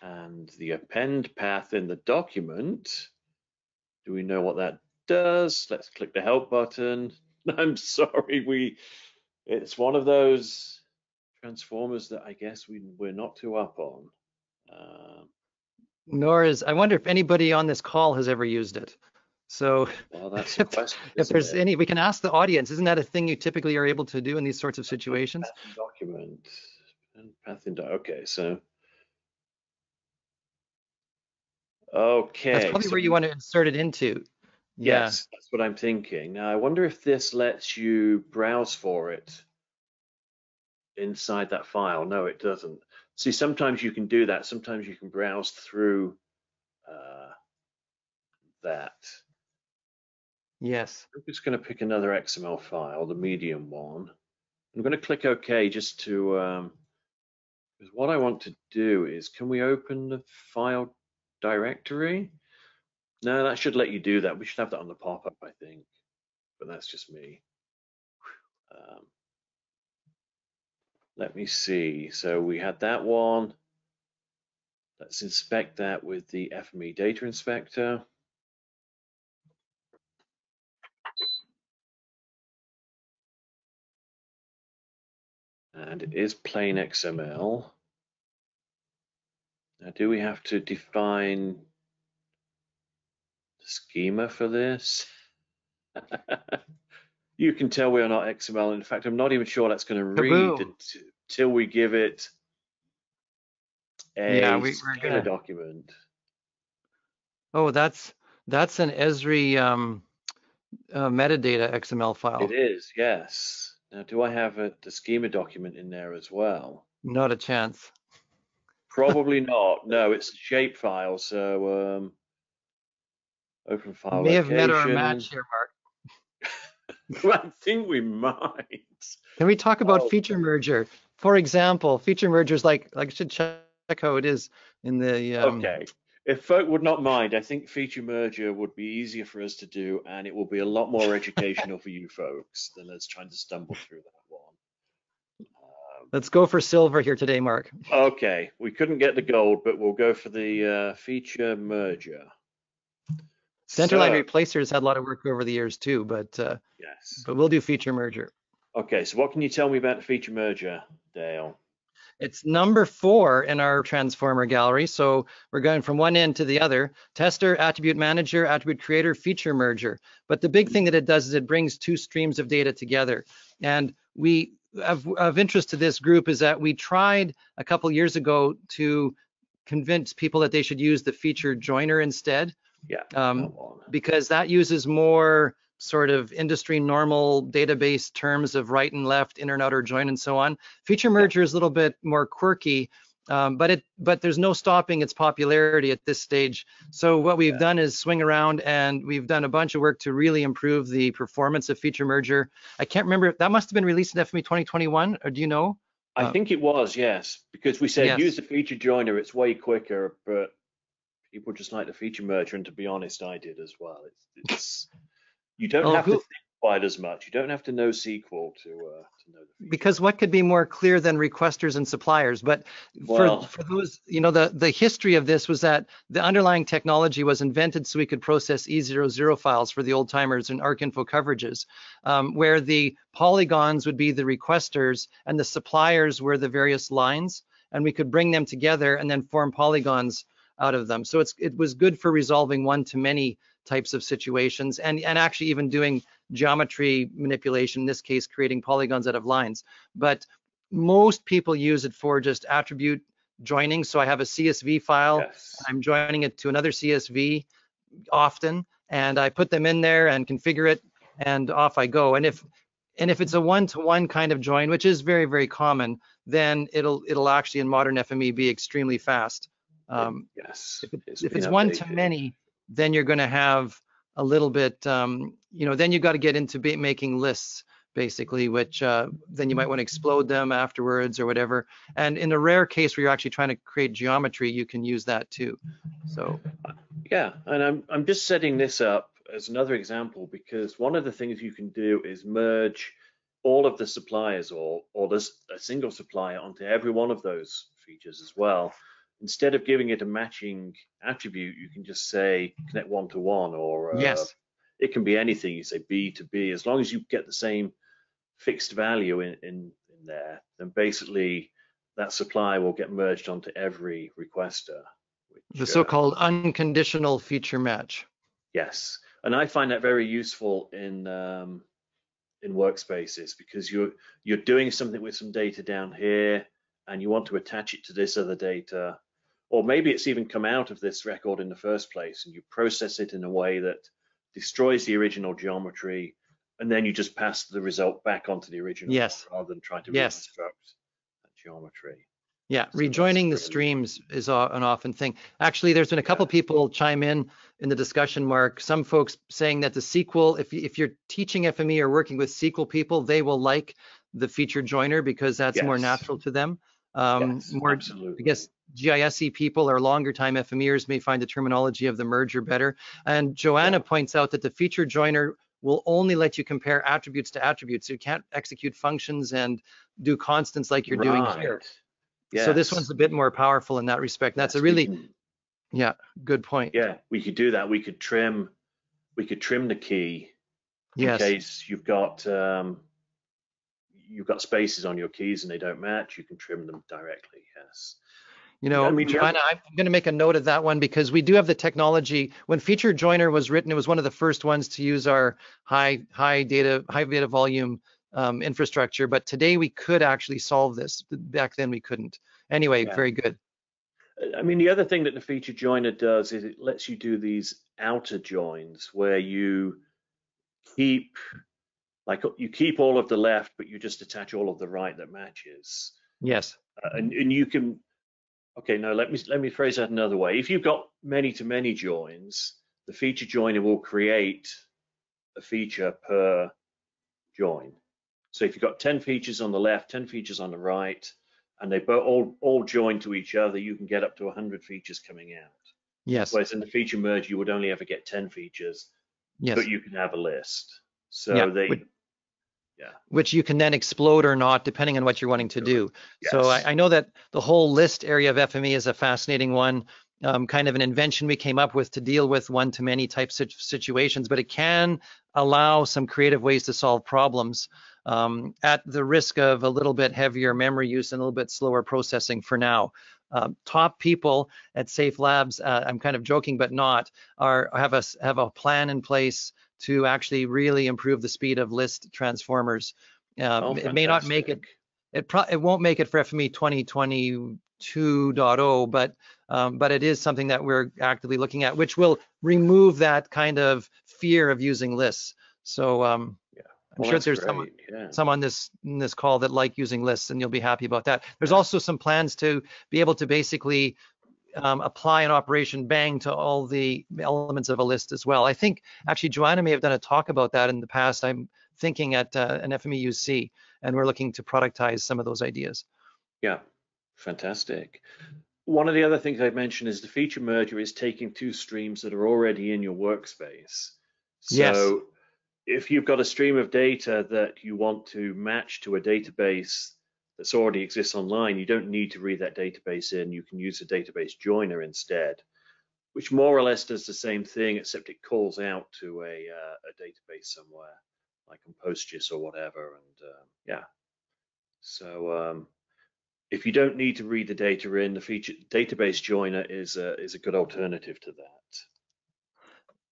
And the append path in the document, do we know what that does? Let's click the help button. [LAUGHS] I'm sorry, we it's one of those transformers that I guess we we're not too up on. Um, Nor is, I wonder if anybody on this call has ever used it. So well, that's [LAUGHS] If- question. if there's it? any, we can ask the audience. Isn't that a thing you typically are able to do in these sorts of situations? Document. And path into, okay, so. Okay. That's probably so- where you want to insert it into. Yeah. Yes, that's what I'm thinking. Now, I wonder if this lets you browse for it inside that file. No, it doesn't. See, sometimes you can do that. Sometimes you can browse through uh, that. Yes. I'm just going to pick another XML file, the medium one. I'm going to click OK just to, um, because what I want to do is, can we open the file directory? No, that should let you do that. We should have that on the pop-up, I think, but that's just me. Um, let me see. So we had that one. Let's inspect that with the FME data inspector. and it is plain XML. Now, do we have to define the schema for this? [LAUGHS] you can tell we are not XML. In fact, I'm not even sure that's going to read until we give it a Yeah, we- we're schema gonna- document. Oh, that's that's an Esri um, uh, metadata XML file. It is, yes. Now, do I have a, the schema document in there as well? Not a chance. Probably [LAUGHS] not. No, it's a shape file. So um, open file. May have met our match here, Mark. [LAUGHS] I think we might. Can we talk about Oh. feature merger? For example, feature mergers like like I should check how it is in the um, okay. If folk would not mind, I think feature merger would be easier for us to do, and it will be a lot more educational for you folks than us trying to stumble through that one. Um, Let's go for silver here today, Mark. okay, we couldn't get the gold, but we'll go for the uh, feature merger. Centerline So- replacers had a lot of work over the years too, but uh, Yes. but we'll do feature merger. Okay, so what can you tell me about the feature merger, Dale? It's number four in our transformer gallery. So we're going from one end to the other. Tester, attribute manager, attribute creator, feature merger. But the big thing that it does is it brings two streams of data together. And we of, of interest to this group is that we tried a couple years ago to convince people that they should use the feature joiner instead Yeah. um, because that uses more sort of industry normal database terms of right and left, inner and outer join, and so on. Feature merger is a little bit more quirky, um, but it but there's no stopping its popularity at this stage. So what we've Yeah. done is swing around and we've done a bunch of work to really improve the performance of feature merger. I can't remember that must have been released in FME 2021, or do you know? I Uh, think it was, yes, because we said Yes. use the feature joiner, it's way quicker, but people just like the feature merger, and to be honest, I did as well. It's, it's you don't Oh, have to who- think quite as much. You don't have to know SQL to uh, to know the because what could be more clear than requesters and suppliers but Well- for, for those you know the the history of this was that the underlying technology was invented so we could process e00 files for the old timers and arcinfo coverages um, where the polygons would be the requesters and the suppliers were the various lines and we could bring them together and then form polygons out of them so it's it was good for resolving one to many types of situations and and actually even doing geometry manipulation, in this case, creating polygons out of lines. But most people use it for just attribute joining. So I have a CSV file, Yes. I'm joining it to another CSV often, and I put them in there and configure it, and off I go. And if and if it's a one-to-one kind of join, which is very, very common, then it'll it'll actually in modern FME be extremely fast. Um, yes. if, it, it's if it's one to many, then you're going to have a little bit, um, you know, then you've got to get into making lists basically, which uh, then you might want to explode them afterwards or whatever. And in a rare case where you're actually trying to create geometry, you can use that too. So Yeah, and I'm I'm just setting this up as another example because one of the things you can do is merge all of the suppliers or or this a single supplier onto every one of those features as well. Instead of giving it a matching attribute, you can just say connect one to one or uh, yes, it can be anything. You say B to B as long as you get the same fixed value in in, in there, then basically that supply will get merged onto every requester. Which, the uh, so-called unconditional feature match. Yes, and I find that very useful in um, in workspaces because you're you're doing something with some data down here, and you want to attach it to this other data, or maybe it's even come out of this record in the first place and you process it in a way that destroys the original geometry and then you just pass the result back onto the original yes. rather than trying to yes. reconstruct that geometry. Yeah, so rejoining the streams is an often thing. Actually, there's been a couple yeah. people chime in in the discussion, Mark. Some folks saying that the SQL, if, if you're teaching FME or working with SQL people, they will like the feature joiner because that's yes. more natural to them. Um, yes, more, absolutely. I guess GISE people or longer time FMEers may find the terminology of the merger better. And Joanna points out that the feature joiner will only let you compare attributes to attributes. You can't execute functions and do constants like you're right. doing here. Yes. So this one's a bit more powerful in that respect. That's yes, a really, yeah, good point. Yeah, we could do that. We could trim, we could trim the key yes. in case you've got um, you've got spaces on your keys and they don't match. You can trim them directly. Yes. You know, I mean, Joanna, I'm going to make a note of that one because we do have the technology. When Feature Joiner was written, it was one of the first ones to use our high high data high data volume um, infrastructure. But today we could actually solve this. Back then we couldn't. Anyway, yeah. very good. I mean, the other thing that the feature joiner does is it lets you do these outer joins where you keep like you keep all of the left, but you just attach all of the right that matches. Yes. Uh, and, and you can, okay, no, let me, let me phrase that another way. If you've got many to many joins, the feature joiner will create a feature per join. So if you've got 10 features on the left, 10 features on the right, and they both all, all join to each other, you can get up to 100 features coming out. Yes. Whereas in the feature merge, you would only ever get 10 features, yes. but you can have a list. So yeah. they, yeah. which you can then explode or not depending on what you're wanting to do. Yes. So I, I, know that the whole list area of FME is a fascinating one, um, kind of an invention we came up with to deal with one-to-many types of situations, but it can allow some creative ways to solve problems um, at the risk of a little bit heavier memory use and a little bit slower processing for now. Uh, top people at Safe Labs, uh, I'm kind of joking, but not, are have a have a plan in place to actually really improve the speed of list transformers. Um, oh, it may not make it. It pro- it won't make it for FME 2022.0, but um, but it is something that we're actively looking at, which will remove that kind of fear of using lists. So um, I'm sure there's great. someone, yeah. some on this in this call that like using lists, and you'll be happy about that. There's also some plans to be able to basically um, apply an operation bang to all the elements of a list as well. I think actually Joanna may have done a talk about that in the past. I'm thinking at uh, an FMEUC, and we're looking to productize some of those ideas. Yeah, fantastic. One of the other things I've mentioned is the feature merger is taking two streams that are already in your workspace. So yes if you've got a stream of data that you want to match to a database that's already exists online, you don't need to read that database in. You can use a database joiner instead, which more or less does the same thing, except it calls out to a, uh, a database somewhere, like on PostGIS or whatever. And uh, yeah, so um, if you don't need to read the data in, the feature database joiner is a, is a good alternative to that.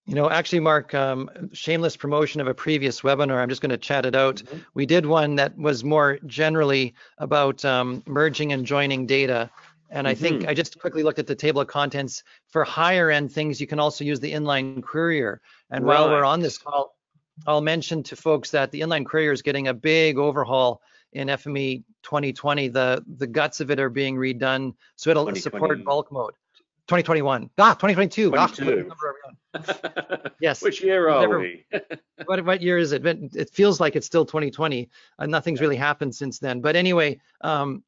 You know, actually, Mark, um, shameless promotion of a previous webinar. I'm just going to chat it out. Mm-hmm. We did one that was more generally about um, merging and joining data. And I think Mhm. I just quickly looked at the table of contents. For higher end things, you can also use the inline querier. And while we're on this call, I'll mention to folks that the inline querier is getting a big overhaul in FME 2020. The the guts of it are being redone, so it'll support bulk mode. 2021. Ah, 2022. Ah, what 22. number are we on? [LAUGHS] Yes. Which year are Never- we? [LAUGHS] what what year is it? It feels like it's still 2020. and nothing's really happened since then. But anyway, um,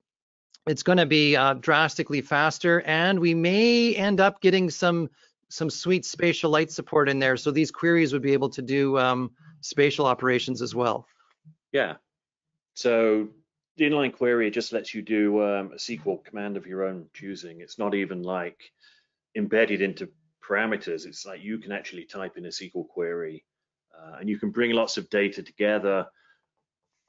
it's going to be uh, drastically faster, and we may end up getting some some sweet SpatiaLite support in there. So these queries would be able to do um, spatial operations as well. yeah. So the inline query just lets you do um, a SQL command of your own choosing. It's not even like embedded into parameters. It's like you can actually type in a SQL query uh, and you can bring lots of data together.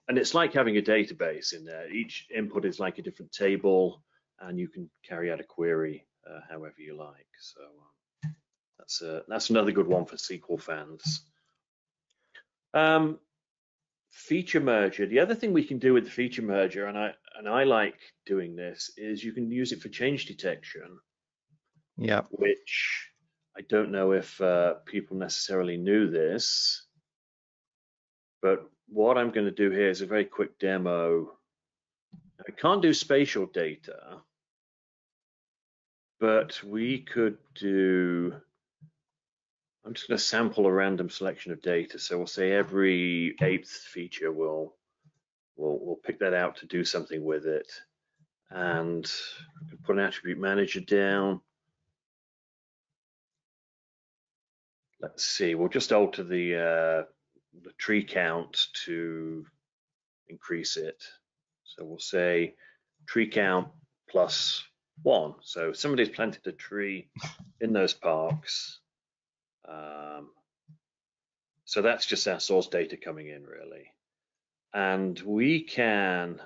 And it's like having a database in there. Each input is like a different table and you can carry out a query uh, however you like. So um, that's, a, that's another good one for SQL fans. Um, feature merger. The other thing we can do with the feature merger, and I and I like doing this, is you can use it for change detection, Yeah. which I don't know if uh, people necessarily knew this, but what I'm going to do here is a very quick demo. I can't do spatial data, but we could do, I'm just going to sample a random selection of data. So we'll say every eighth feature will we'll, we'll pick that out to do something with it. And put an attribute manager down. Let's see, we'll just alter the, uh, the tree count to increase it. So we'll say tree count plus one. So somebody's planted a tree in those parks. Um, so that's just our source data coming in really. And we can,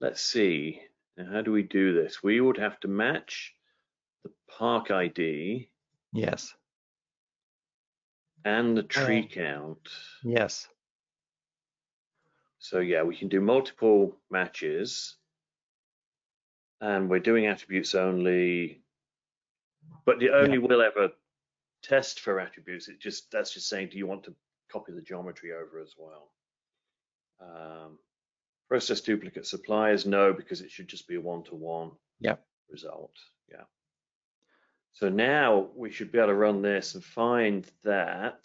let's see, now how do we do this? We would have to match the park ID Yes. and the tree count. Yes. So yeah, we can do multiple matches and we're doing attributes only, but the only will ever test for attributes. It just, that's just saying, do you want to copy the geometry over as well? Um, process duplicate suppliers, no, because it should just be a one-to-one result. Yeah. So now we should be able to run this and find that.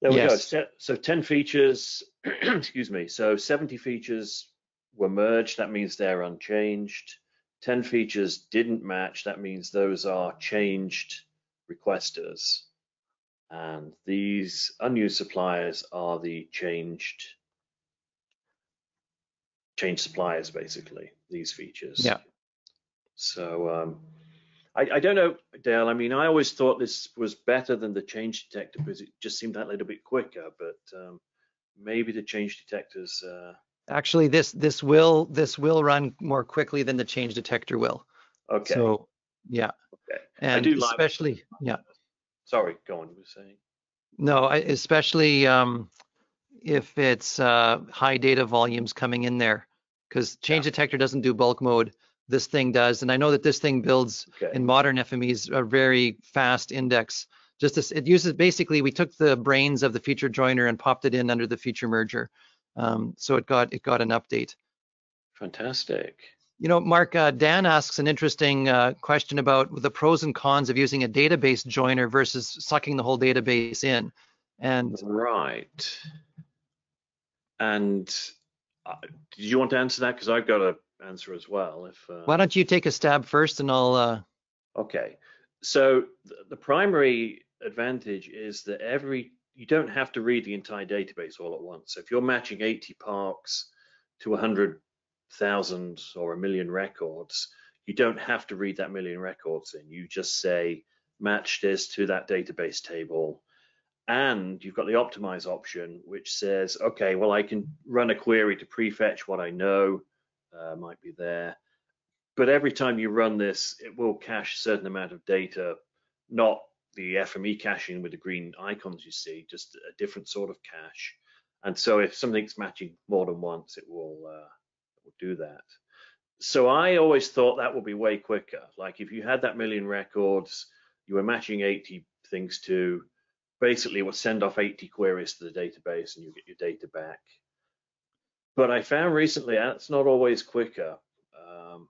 There we go. Yes. Se- So 10 features, [CLEARS THROAT] excuse me. So 70 features were merged. That means they're unchanged. 10 features didn't match. That means those are changed requesters. And these unused suppliers are the changed changed suppliers, basically, these features. Yeah. So um, I, I don't know, Dale. I mean, I always thought this was better than the change detector because it just seemed that little bit quicker. But um, maybe the change detectors. Uh, Actually, this this will this will run more quickly than the change detector will. okay. So yeah. Okay. And do like- especially yeah. Sorry, go on. You were saying. No, I, especially um, if it's uh, high data volumes coming in there, because change detector doesn't do bulk mode. This thing does, and I know that this thing builds Okay. in modern FMEs a very fast index. Just as it uses basically, we took the brains of the feature joiner and popped it in under the feature merger, um, so it got it got an update. Fantastic. You know, Mark, uh, Dan asks an interesting uh, question about the pros and cons of using a database joiner versus sucking the whole database in. And Right. And uh, did you want to answer that? Because I've got to answer as well. If uh, why don't you take a stab first and I'll, uh, Okay. So th- the primary advantage is that every you don't have to read the entire database all at once. So if you're matching 80 parks to 100,000 or a million records, you don't have to read that million records in. You just say match this to that database table. And you've got the optimize option, which says, okay, well, I can run a query to prefetch what I know uh, might be there but every time you run this, it will cache a certain amount of data, not the FME caching with the green icons you see, just a different sort of cache. And so if something's matching more than once, it will, uh, will do that. So I always thought that would be way quicker. Like if you had that million records, you were matching 80 things to, basically would send off 80 queries to the database and you get your data back. But I found recently that's not always quicker. Um,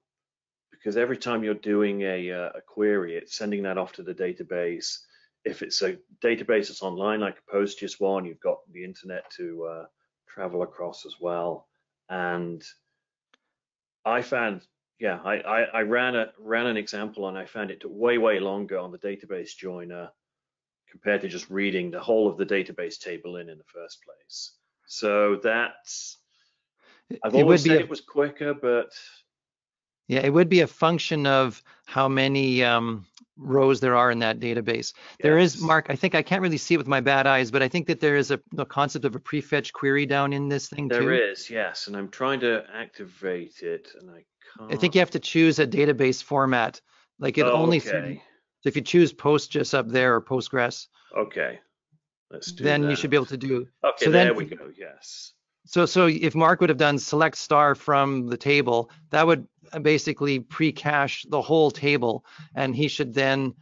because every time you're doing a, uh, a query, it's sending that off to the database. If it's a database that's online, like a PostGIS one, you've got the internet to uh, travel across as well. And I found, yeah, I, I, I ran a ran an example and I found it took way way longer on the database joiner compared to just reading the whole of the database table in in the first place. So that's I've it always would be said a, it was quicker, but yeah, it would be a function of how many um, rows there are in that database. There is. Mark, I think I can't really see it with my bad eyes, but I think that there is a, a concept of a prefetch query down in this thing There too. is, yes, and I'm trying to activate it, and I can't. I think you have to choose a database format. Like it Oh, only, okay. so if you choose PostGIS up there or Postgres, Okay, let's do then that. you should be able to do. Okay, so there then- we go. Yes. So, so if Mark would have done select star from the table, that would basically pre-cache the whole table, and he should then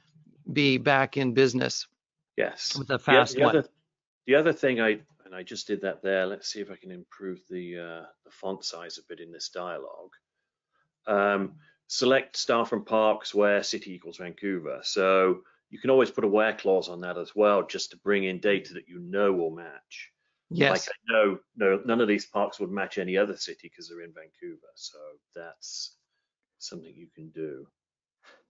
be back in business Yes. with a The, fast the one. other, the other thing I, and I just did that there. Let's see if I can improve the, uh, the font size a bit in this dialogue. Um, select star from parks where city equals Vancouver. So you can always put a where clause on that as well, just to bring in data that you know will match. Yes. Like I know, no, none of these parks would match any other city because they're in Vancouver. So that's something you can do.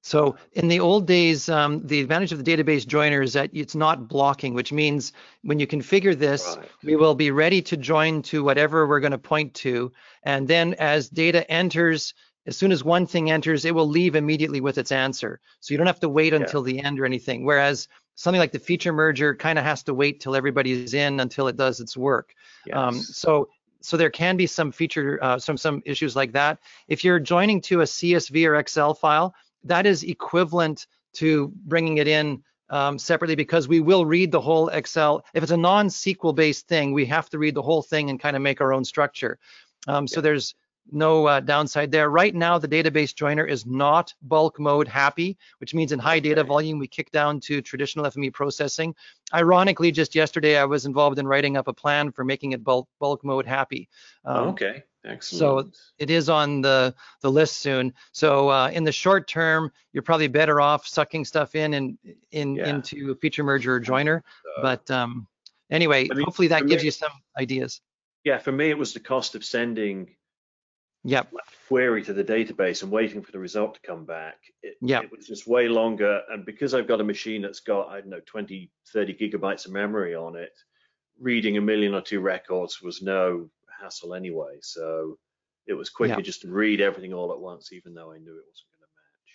So in the old days, um, the advantage of the database joiner is that it's not blocking, which means when you configure this, Right. we will be ready to join to whatever we're going to point to. And then as data enters, as soon as one thing enters, it will leave immediately with its answer. So you don't have to wait Yeah. until the end or anything. Whereas something like the feature merger kind of has to wait till everybody's in until it does its work. Um, so so there can be some feature uh, some some issues like that. If you're joining to a CSV or Excel file, that is equivalent to bringing it in um, separately because we will read the whole Excel. If it's a non-SQL based thing, we have to read the whole thing and kind of make our own structure. Um, so Yeah. there's no uh, downside there. Right now, the database joiner is not bulk mode happy, which means in high data volume, we kick down to traditional FME processing. Ironically, just yesterday, I was involved in writing up a plan for making it bulk, bulk mode happy. Um, okay. Excellent. So it is on the the list soon. So uh, in the short term, you're probably better off sucking stuff in and in Yeah. into a feature merger or joiner. So- But um, anyway, I mean, hopefully that gives me- you some ideas. yeah, for me, it was the cost of sending Yep. query to the database and waiting for the result to come back. It, Yeah. it was just way longer. And because I've got a machine that's got, I don't know, 20, 30 gigabytes of memory on it, reading a million or two records was no hassle anyway. So it was quicker Yeah. just to read everything all at once, even though I knew it wasn't going to match.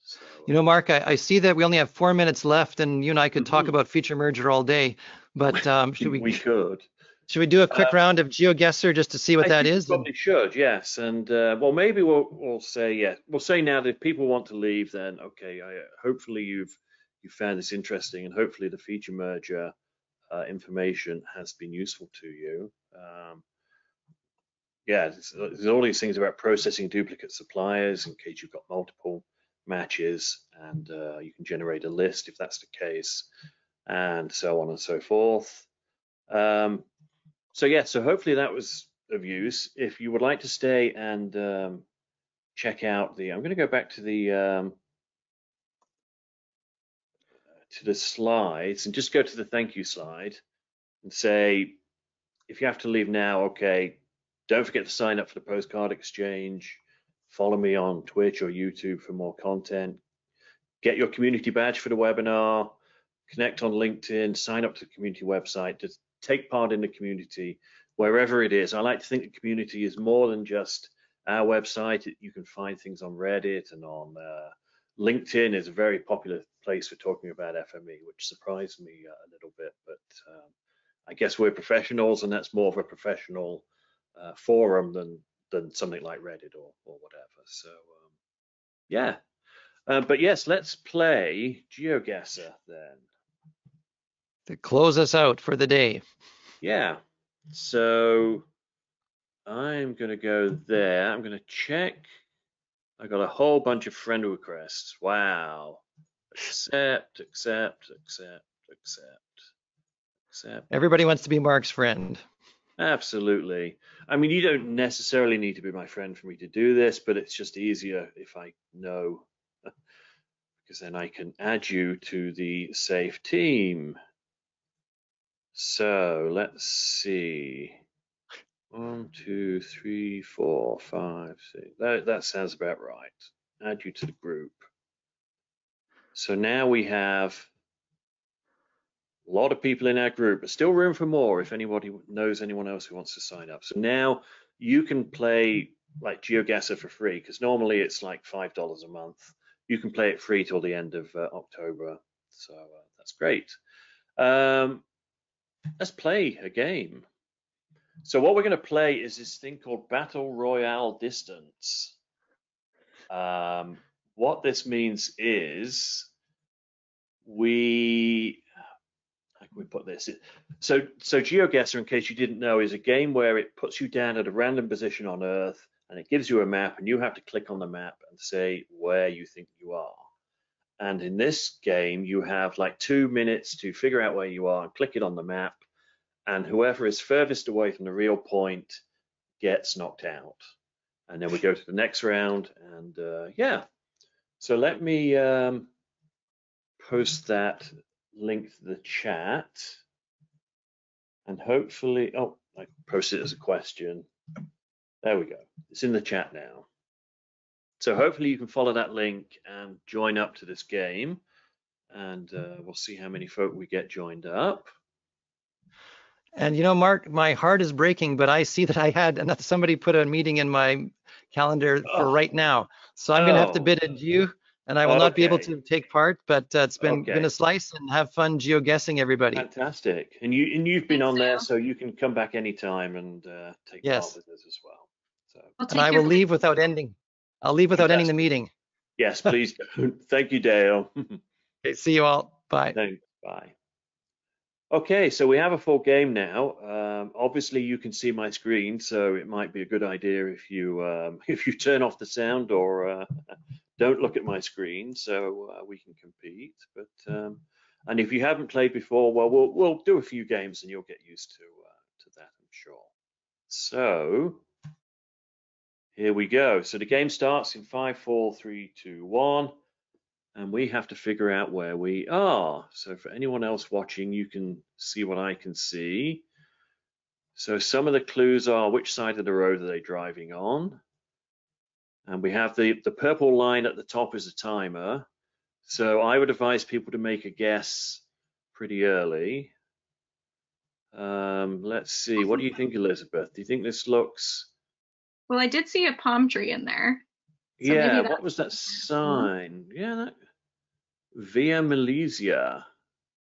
So, You know, Mark, I, I see that we only have four minutes left, and you and I could talk Mhm. about feature merger all day. But um, [LAUGHS] should we, we could. Should we do a quick uh, round of GeoGuessr just to see what I that is? Probably should, yes. And uh, well, maybe we'll we'll say yeah. We'll say now that if people want to leave, then okay. I, hopefully you've you found this interesting, and hopefully the feature merger uh, information has been useful to you. Um, yeah, there's, there's all these things about processing duplicate suppliers in case you've got multiple matches, and uh, you can generate a list if that's the case, and so on and so forth. Um, so yeah, so hopefully that was of use. If you would like to stay and um, check out the, I'm going to go back to the um, to the slides and just go to the thank you slide and say, if you have to leave now, okay, don't forget to sign up for the postcard exchange. Follow me on Twitch or YouTube for more content. Get your community badge for the webinar. Connect on LinkedIn. Sign up to the community website. Just take part in the community wherever it is. I like to think the community is more than just our website. You can find things on Reddit and on uh, LinkedIn is a very popular place for talking about FME, which surprised me uh, a little bit. But um, I guess we're professionals, and that's more of a professional uh, forum than than something like Reddit or or whatever. So um, yeah. Uh, but yes, let's play GeoGuessr then. To close us out for the day. Yeah. So I'm going to go there. I'm going to check. I got a whole bunch of friend requests. Wow. Accept, accept, accept, accept, accept. Everybody wants to be Mark's friend. Absolutely. I mean, you don't necessarily need to be my friend for me to do this, but it's just easier if I know, [LAUGHS] because then I can add you to the safe team. So let's see. One, two, three, four, five, six. That, that sounds about right. Add you to the group. So now we have a lot of people in our group, but still room for more if anybody knows anyone else who wants to sign up. So now you can play like GeoGuessr for free because normally it's like five dollars a month. You can play it free till the end of uh, October, so uh, that's great. Um, let's play a game. So what we're going to play is this thing called Battle Royale Distance. Um, what this means is we how can we put this? So, so GeoGuessr, in case you didn't know, is a game where it puts you down at a random position on Earth and it gives you a map and you have to click on the map and say where you think you are. And in this game, you have like two minutes to figure out where you are and click it on the map. And whoever is furthest away from the real point gets knocked out. And then we go to the next round and uh, yeah. So let me um, post that link to the chat and hopefully, oh, I posted it as a question. There we go. It's in the chat now. So hopefully you can follow that link and join up to this game and uh, we'll see how many folk we get joined up. And you know, Mark, my heart is breaking, but I see [LAUGHS] that I had another somebody put a meeting in my calendar Oh. for right now. So I'm gonna have to Oh. bid adieu and I will not be able to take part, but uh, it's been been a slice and have fun geoguessing everybody. Fantastic. And you and you've been Thanks, on there, so you can come back anytime and uh, take Yes. part with us as well. So And I will leave without ending. I'll leave without ending the meeting. yes, [LAUGHS] please. Thank you, Dale. [LAUGHS] Okay, see you all. Bye. Thanks. Bye. Okay, so we have a full game now. Um, obviously, you can see my screen, so it might be a good idea if you um, [LAUGHS] if you turn off the sound or uh, don't look at my screen, so uh, we can compete. But um, and if you haven't played before, well, we'll we'll do a few games and you'll get used to uh, to that, I'm sure. So here we go. So the game starts in five, four, three, two, one and we have to figure out where we are. So for anyone else watching, you can see what I can see. So some of the clues are which side of the road are they driving on? And we have the, the purple line at the top is a timer. So I would advise people to make a guess pretty early. Um, let's see, what do you think, Elizabeth? Do you think this looks, Well, I did see a palm tree in there. So yeah, what was that hmm. sign? Yeah, that, Via Malaysia.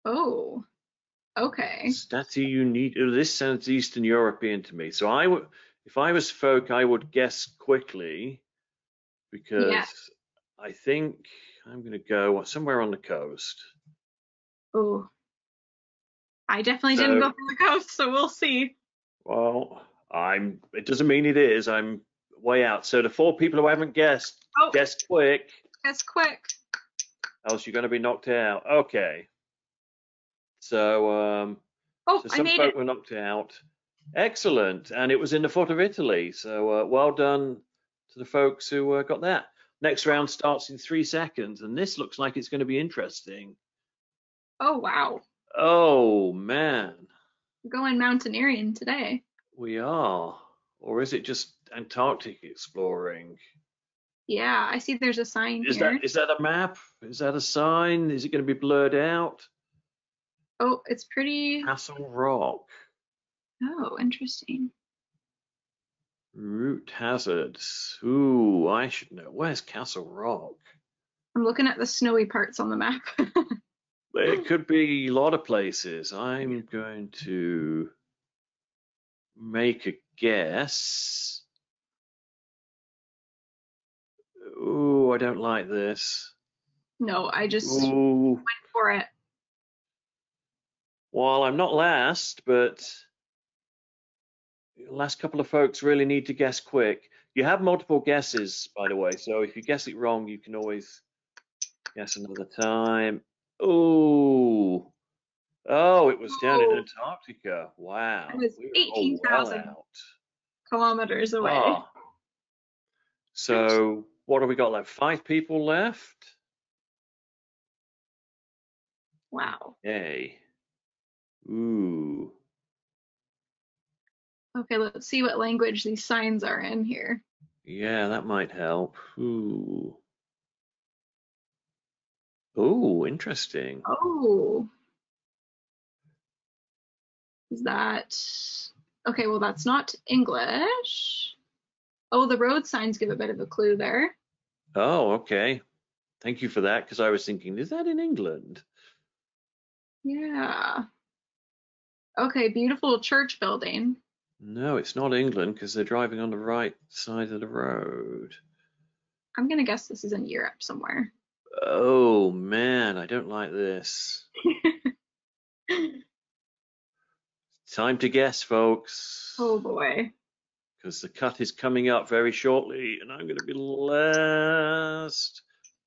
Oh, okay. Stati Unit. oh, This sounds Eastern European to me. So I would, if I was folk, I would guess quickly because I think I'm going to go somewhere on the coast. Oh, I definitely didn't go So- for the coast, so we'll see. Well, I'm. It doesn't mean it is. I'm way out. So the four people who haven't guessed, Oh, guess quick, guess quick. else you're going to be knocked out. Okay. So um, Oh, So I some folk it. were knocked out. Excellent. And it was in the foot of Italy. So uh, well done to the folks who uh, got that. Next round starts in three seconds. And this looks like it's going to be interesting. Oh, wow. Oh, man. We're going mountaineering today. We are. Or is it just Antarctic exploring? Yeah, I see there's a sign Is here. that is that a map? Is that a sign? Is it going to be blurred out? Oh, it's pretty. Castle Rock. Oh, interesting. Route hazards. Ooh, I should know. Where's Castle Rock? I'm looking at the snowy parts on the map. [LAUGHS] It could be a lot of places. I'm going to make a guess. Ooh, I don't like this. no, I just went for it. well, I'm not last, but last couple of folks really need to guess quick. You have multiple guesses, by the way, so if you guess it wrong, you can always guess another time. Ooh. Oh, it was down in. Antarctica. Wow. It was we were well 18,000. Kilometers away. Ah. So what have we got left? Five people left? Wow. Yay. Ooh. Okay, let's see what language these signs are in here. Yeah, that might help. Ooh. Ooh, interesting. Oh. Is that okay? Well, that's not English. Oh, the road signs give a bit of a clue there. Oh, okay. Thank you for that, because I was thinking, is that in England? Yeah. Okay, beautiful church building. No, it's not England, because they're driving on the right side of the road. I'm gonna guess this is in Europe somewhere. Oh man, I don't like this. [LAUGHS] Time to guess, folks. Oh boy. Because the cut is coming up very shortly, and I'm going to be last.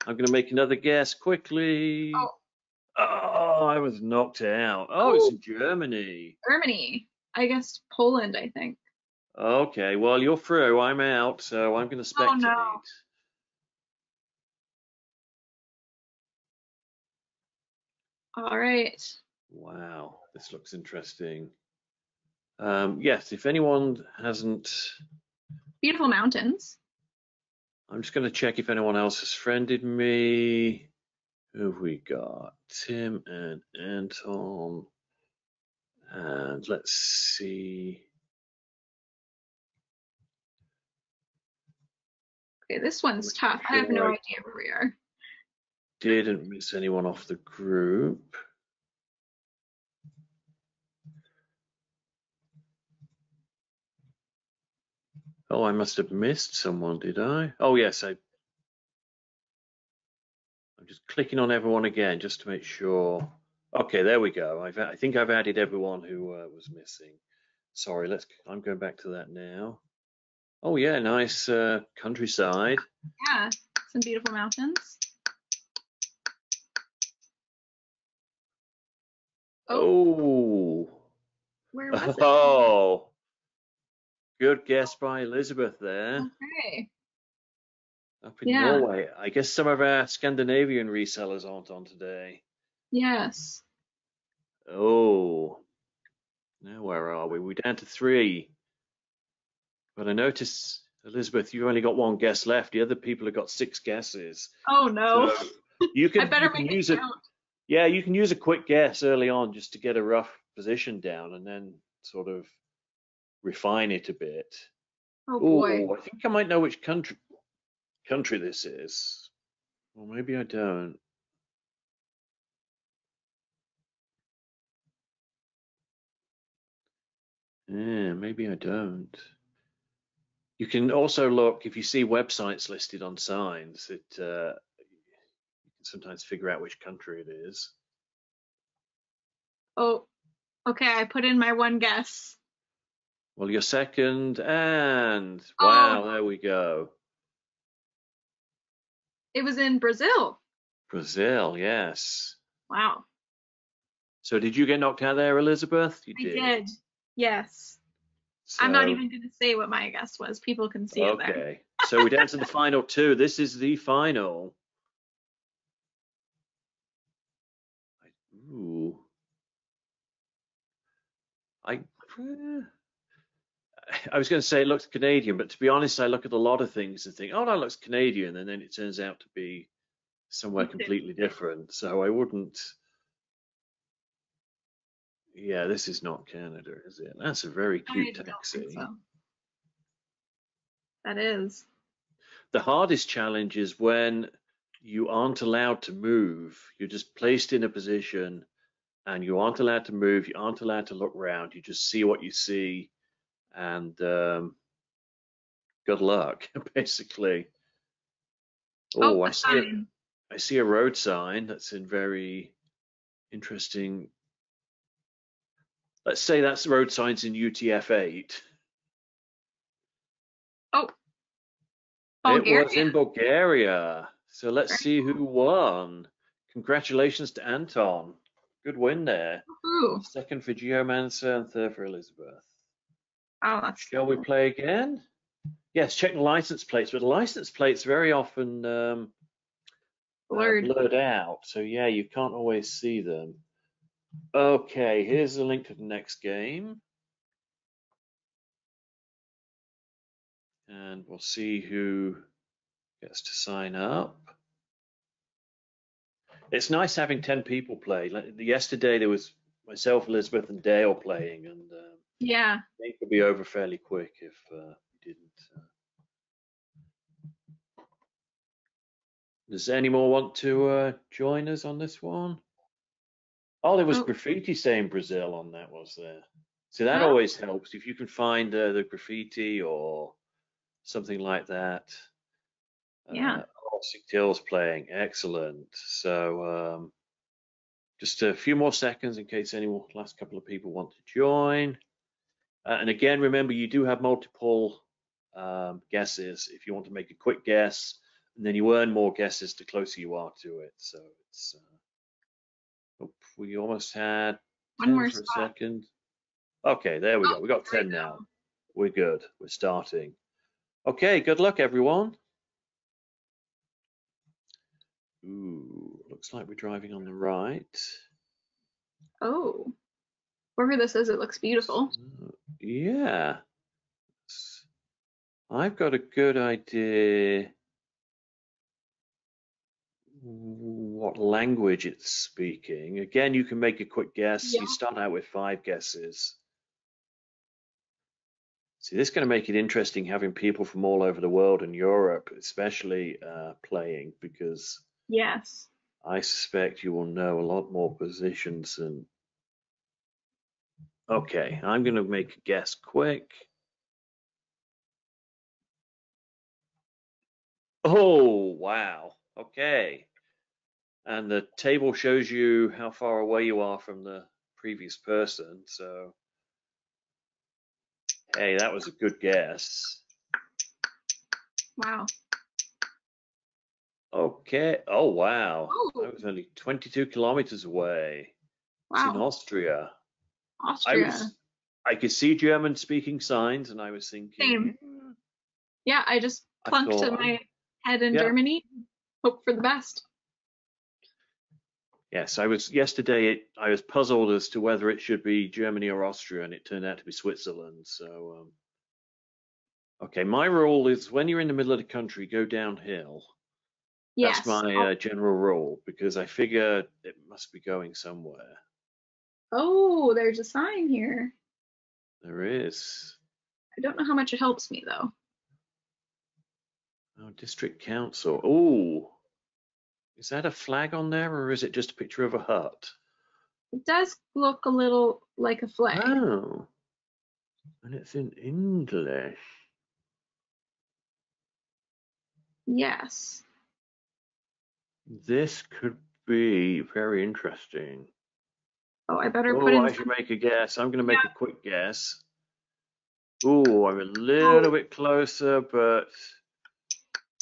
I'm going to make another guess quickly. Oh. Oh, I was knocked out. Oh, it's in Germany. Germany. I guess Poland, I think. Okay, well, you're through. I'm out, so I'm going to spectate. Oh, no. All right. Wow, this looks interesting. Um, yes, if anyone hasn't, Beautiful mountains. I'm just going to check if anyone else has friended me. Who have we got? Tim and Anton. And let's see. Okay, this one's tough. I have no idea where we are. Didn't miss anyone off the group. Oh, I must have missed someone, did I? Oh, yes, I. I'm just clicking on everyone again just to make sure. Okay, there we go. I've, I think I've added everyone who uh, was missing. Sorry, let's. I'm going back to that now. Oh yeah, nice uh, countryside. Yeah, some beautiful mountains. Oh. Where [LAUGHS] was it? Oh. Good guess by Elizabeth there. Okay. Up in Yeah. Norway. I guess some of our Scandinavian resellers aren't on today. Yes. Oh. Now where are we? We're down to three. But I notice, Elizabeth, you've only got one guess left. The other people have got six guesses. Oh no. So you [LAUGHS] can, I better you can make use it count. Yeah, you can use a quick guess early on just to get a rough position down and then sort of refine it a bit. Oh boy. Oh, I think I might know which country country this is. Well, maybe I don't. Yeah, maybe I don't. You can also look if you see websites listed on signs. It uh, you can sometimes figure out which country it is. Oh. Okay, I put in my one guess. Well, you're second, and Oh. wow, there we go. It was in Brazil. Brazil, yes. Wow. So did you get knocked out there, Elizabeth? You I did. Yes. I'm not even going to say what my guess was. People can see it there. Okay. so we're down to the final two. This is the final. Ooh. I. eh, I was going to say it looks Canadian, but to be honest, I look at a lot of things and think, oh, that looks Canadian, and then it turns out to be somewhere completely different. So I wouldn't. Yeah, this is not Canada, is it? That's a very cute taxi. so. That is. the hardest challenge is when you aren't allowed to move. You're just placed in a position and you aren't allowed to move. You aren't allowed to look around. You just see what you see and um, good luck, [LAUGHS] basically. Oh, I a see, a. I see a road sign that's in very interesting. Let's say that's road signs in UTF-8. Oh, It was in Bulgaria. Bulgaria. So let's Very see who won. Congratulations to Anton. Good win there. Ooh. Second for Geomancer and third for Elizabeth. Oh, that's Shall we play again? Yes, check the license plates, but license plates very often um, uh, blurred. blurred out. So yeah, you can't always see them. Okay, here's the link to the next game. And we'll see who gets to sign up. It's nice having 10 people play. Like, yesterday there was myself, Elizabeth, and Dale playing, and um, Yeah. Think it could be over fairly quick if uh, we didn't. Uh... Does any more want to uh, join us on this one? Oh, there was Oh. graffiti saying Brazil on that, was there? See, that Oh. always helps if you can find uh, the graffiti or something like that. Yeah. Uh, Sigtil's playing. Excellent. So, um, just a few more seconds in case any last couple of people want to join. Uh, and again, remember you do have multiple um, guesses if you want to make a quick guess, and then you earn more guesses the closer you are to it. So it's uh, oh, we almost had One more for a second. Okay, there we Oh, go. We got 10 we now. We're good. We're starting. Okay, good luck, everyone. Ooh, looks like we're driving on the right. Oh, wherever this is, it looks beautiful. Yeah. I've got a good idea what language it's speaking. Again, you can make a quick guess. Yeah. You start out with five guesses. See, this is going to make it interesting having people from all over the world and Europe, especially uh, playing, because Yes. I suspect you will know a lot more positions than. Okay, I'm going to make a guess quick. Oh, wow. Okay. And the table shows you how far away you are from the previous person. So, hey, that was a good guess. Wow. Okay. Oh, wow. Oh. I was only 22 kilometers away. It's in Wow. Austria. I was, I could see German speaking signs, and I was thinking, Same. "Hmm, Yeah, I just I plunked thought- my head in Yeah. Germany. Hope for the best. yes, I was yesterday. It, I was puzzled as to whether it should be Germany or Austria, and it turned out to be Switzerland. So, um, okay, my rule is when you're in the middle of the country, go downhill. Yes. That's my uh, general rule because I figure it must be going somewhere. Oh, there's a sign here. There is. I don't know how much it helps me though. Oh, district council. Oh, is that a flag on there, or is it just a picture of a hut? It does look a little like a flag. Oh, and it's in English. Yes. This could be very interesting. Oh, I better put Oh, in. I should make a guess. I'm going to make a quick guess. Oh, I'm a oh. little Oh. bit closer, but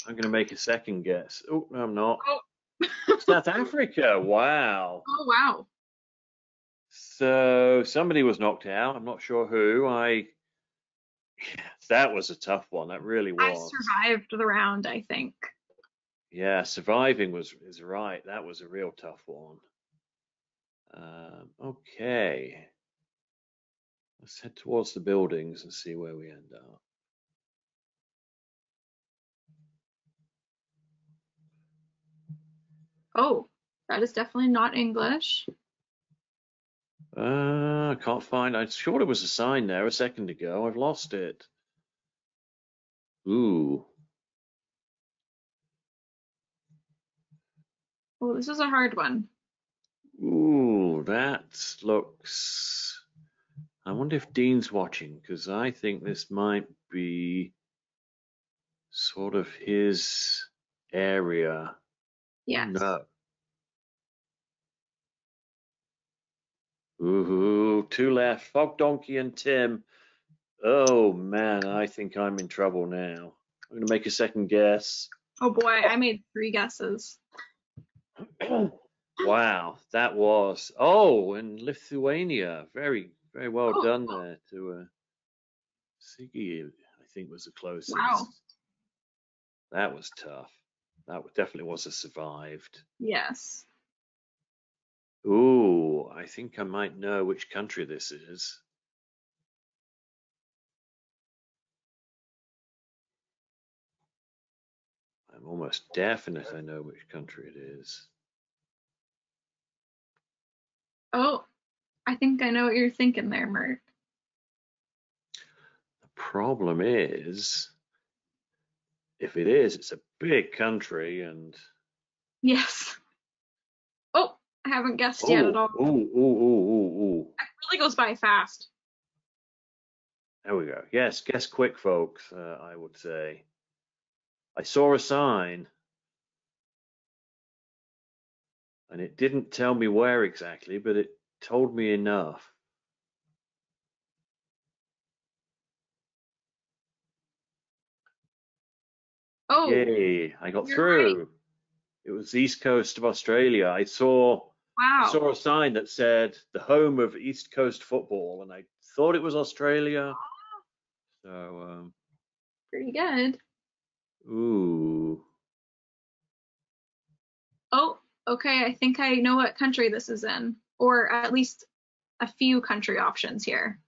I'm going to make a second guess. Oh, no, I'm not. Oh. [LAUGHS] South Africa. Wow. oh wow. So somebody was knocked out. I'm not sure who. I. That was a tough one. That really was. I survived the round, I think. Yeah, surviving was is right. That was a real tough one. Um, okay. Let's head towards the buildings and see where we end up. Oh, that is definitely not English. Uh, I can't find. I sure there was a sign there a second ago. I've lost it. Ooh. Oh, this is a hard one. Ooh, that looks. I wonder if Dean's watching because I think this might be sort of his area. Yes. No. Ooh, two left. Fog Donkey and Tim. Oh man, I think I'm in trouble now. I'm gonna make a second guess. Oh boy, I made three guesses. [CLEARS THROAT] wow, that was oh, in Lithuania. Very, very well Oh. done there to uh Siggy, I think was the closest. Wow. That was tough. That definitely was a survived. Yes. Ooh, I think I might know which country this is. I'm almost definite I know which country it is. Oh, I think I know what you're thinking there, Mert. The problem is, if it is, it's a big country and Yes. Oh, I haven't guessed ooh, yet at all. ooh, ooh, ooh, ooh, ooh. It really goes by fast. There we go. Yes, guess quick, folks. Uh, I would say. I saw a sign. And it didn't tell me where exactly, but it told me enough. Oh, Yay, I got through. It was the east coast of Australia. I saw I wow. saw a sign that said the home of East Coast football, and I thought it was Australia. So, um, Pretty good. ooh, Oh, okay. I think I know what country this is in, or at least a few country options here.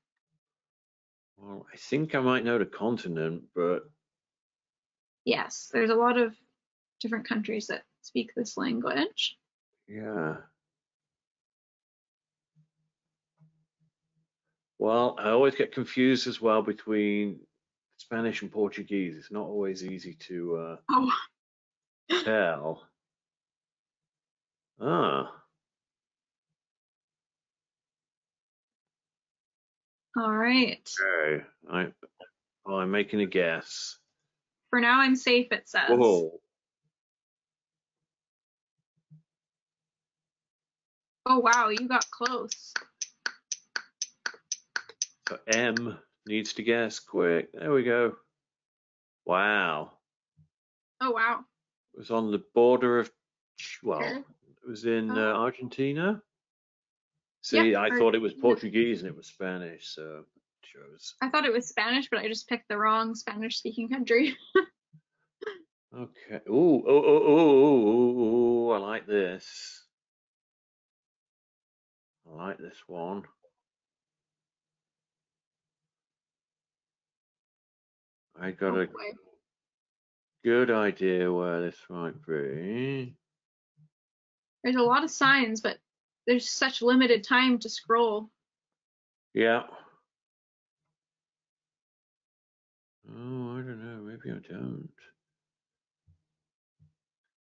well, I think I might know the continent, but Yes, there's a lot of different countries that speak this language. yeah. Well, I always get confused as well between Spanish and Portuguese. It's not always easy to uh, Oh, [LAUGHS] tell. Ah, all right. okay. I, oh, I'm making a guess. For now, I'm safe, it says. Whoa. Oh, wow. You got close. So M needs to guess quick. There we go. Wow. Oh, wow. It was on the border of, well. It was in uh, Oh. Argentina. See, Yeah, I thought it was. Portuguese and it was Spanish, so it shows. I thought it was Spanish, but I just picked the wrong Spanish speaking country. [LAUGHS] Okay. Ooh, ooh, ooh, ooh, ooh, ooh, I like this. I like this one. I got Oh, a boy. good idea where this might be. There's a lot of signs, but there's such limited time to scroll. Yeah. Oh, I don't know. Maybe I don't.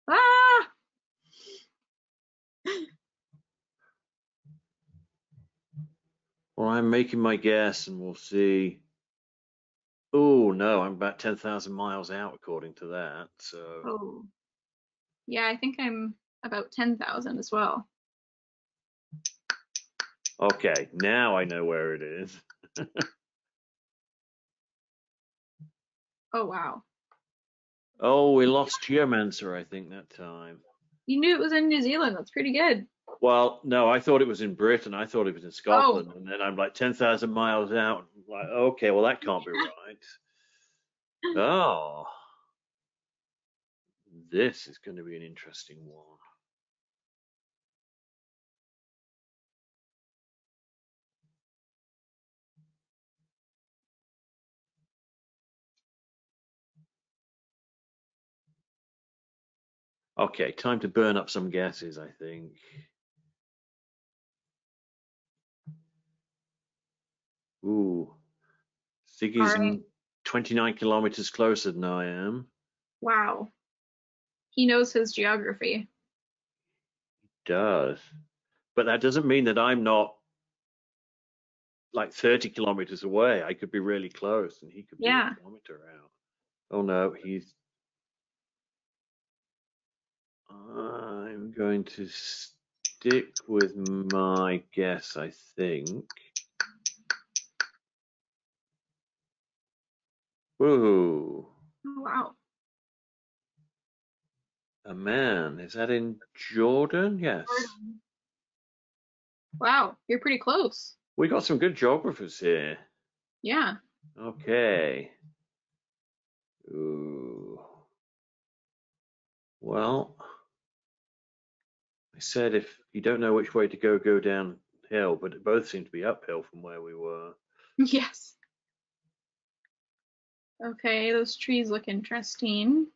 Ah! Well, I'm making my guess and we'll see. Oh, no, I'm about 10,000 miles out according to that. So, Oh. Yeah, I think I'm about 10,000 as well. okay, now I know where it is. Oh, wow. Oh, we lost Geomancer, I think, that time. You knew it was in New Zealand. That's pretty good. Well, no, I thought it was in Britain. I thought it was in oh. Scotland. And then I'm like 10,000 miles out. Like, okay, well, that can't be [LAUGHS] right. Oh. This is going to be an interesting one. Okay, time to burn up some gases, I think. Ooh. Ziggy's All right. n- 29 kilometers closer than I am. Wow. He knows his geography. He does. But that doesn't mean that I'm not like 30 kilometers away. I could be really close and he could be Yeah. a kilometer out. Oh no, he's. I'm going to stick with my guess, I think. Oh, wow. Amman. Is that in Jordan? Yes. Wow, you're pretty close. We got some good geographers here. Yeah. Okay. Ooh. Well, I said if you don't know which way to go, go downhill, but it both seem to be uphill from where we were. [LAUGHS] Yes. Okay, those trees look interesting.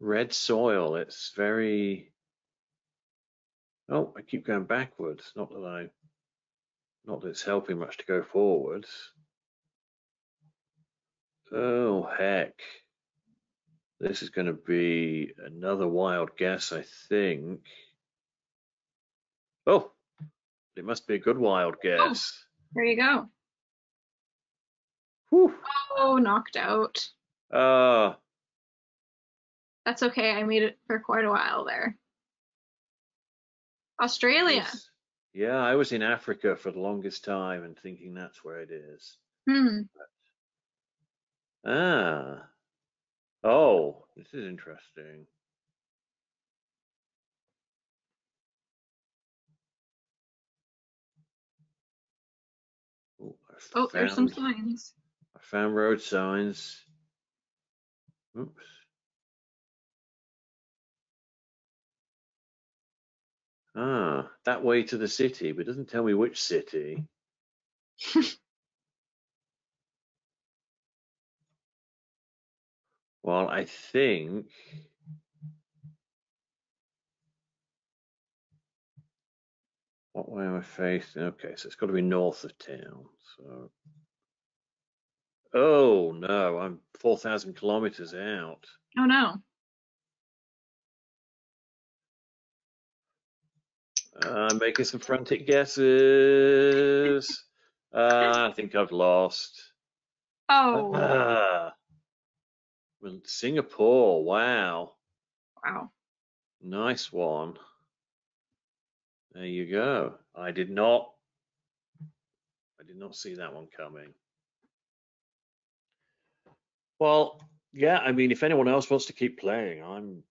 Red soil, it's very. Oh, I keep going backwards. Not that I. Not that it's helping much to go forwards. Oh, heck. This is going to be another wild guess, I think. Oh, it must be a good wild guess. There you go. Whew. Oh, knocked out. Uh, That's okay. I made it for quite a while there. Australia. Yeah, I was in Africa for the longest time and thinking that's where it is. Hmm. Ah. Oh, this is interesting. Oh, I Oh, there's some signs. I found road signs. Oops. Ah, that way to the city, but it doesn't tell me which city. [LAUGHS] Well, I think what way am I facing? Okay, so it's got to be north of town. So, oh no, I'm 4,000 kilometers out. Oh no. I'm making some frantic guesses. Uh, [LAUGHS] I think I've lost. Oh, Ah, well, Singapore. Wow, wow. nice one. There you go. I did not. I did not see that one coming. Well, yeah. I mean, if anyone else wants to keep playing, I'm,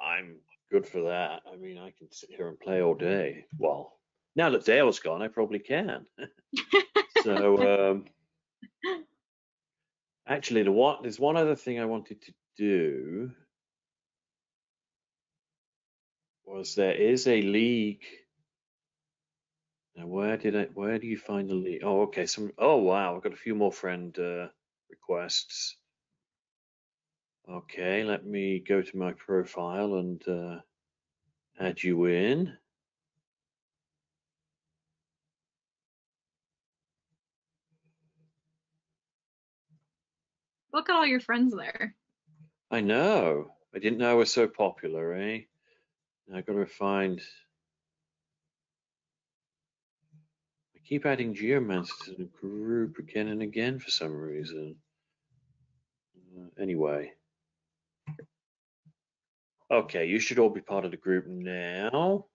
I'm good for that. I mean, I can sit here and play all day. Well, now that Dale's gone, I probably can. [LAUGHS] so, um, actually, the one there's one other thing I wanted to do was there is a league. Now, where did I? Where do you find the league? Oh, okay. Some. Oh, wow. I've got a few more friend uh, requests. Okay, let me go to my profile and uh, add you in. Look at all your friends there. I know. I didn't know I was so popular, eh? Now I got to find. I keep adding Geomancer to the group again and again for some reason. Uh, anyway. Okay, you should all be part of the group now.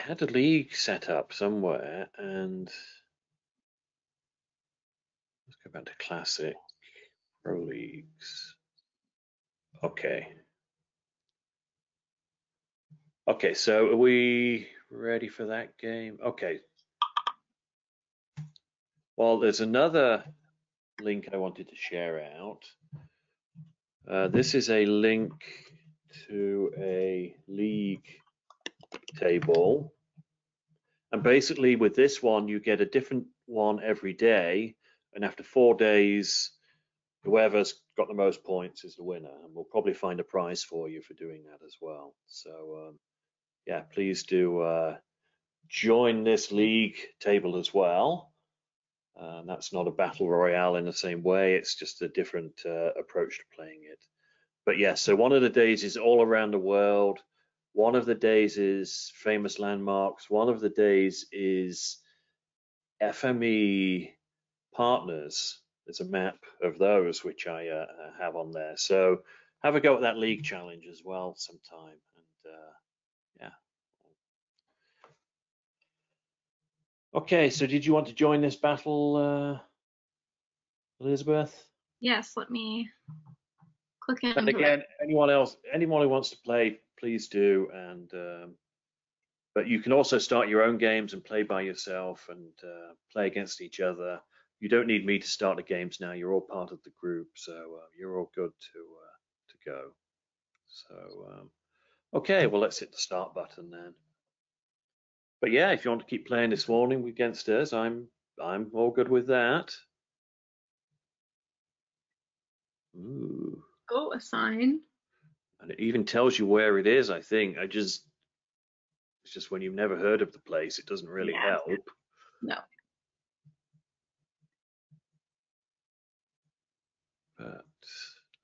Had a league set up somewhere and let's go back to classic pro leagues. Okay. Okay, so are we ready for that game? Okay. Well, there's another link I wanted to share out. Uh, this is a link to a league table. And basically with this one, you get a different one every day. And after four days, whoever's got the most points is the winner. And we'll probably find a prize for you for doing that as well. So um, yeah, please do uh, join this league table as well. Uh, that's not a battle royale in the same way. It's just a different uh, approach to playing it. But yeah, so one of the days is all around the world. One of the days is famous landmarks. One of the days is FME partners. There's a map of those which I uh, have on there. So have a go at that league challenge as well sometime. And uh, yeah. Okay, so did you want to join this battle, uh, Elizabeth? Yes, let me click in. And again, anyone else, anyone who wants to play, please do. And um, but you can also start your own games and play by yourself and uh, play against each other. You don't need me to start the games now. You're all part of the group, so uh, you're all good to uh, to go. So um, okay, well let's hit the start button then. But yeah, if you want to keep playing this morning against us, I'm I'm all good with that. Ooh. Oh, a sign. And it even tells you where it is. I think I just it's just when you've never heard of the place, it doesn't really Yeah. help. No. But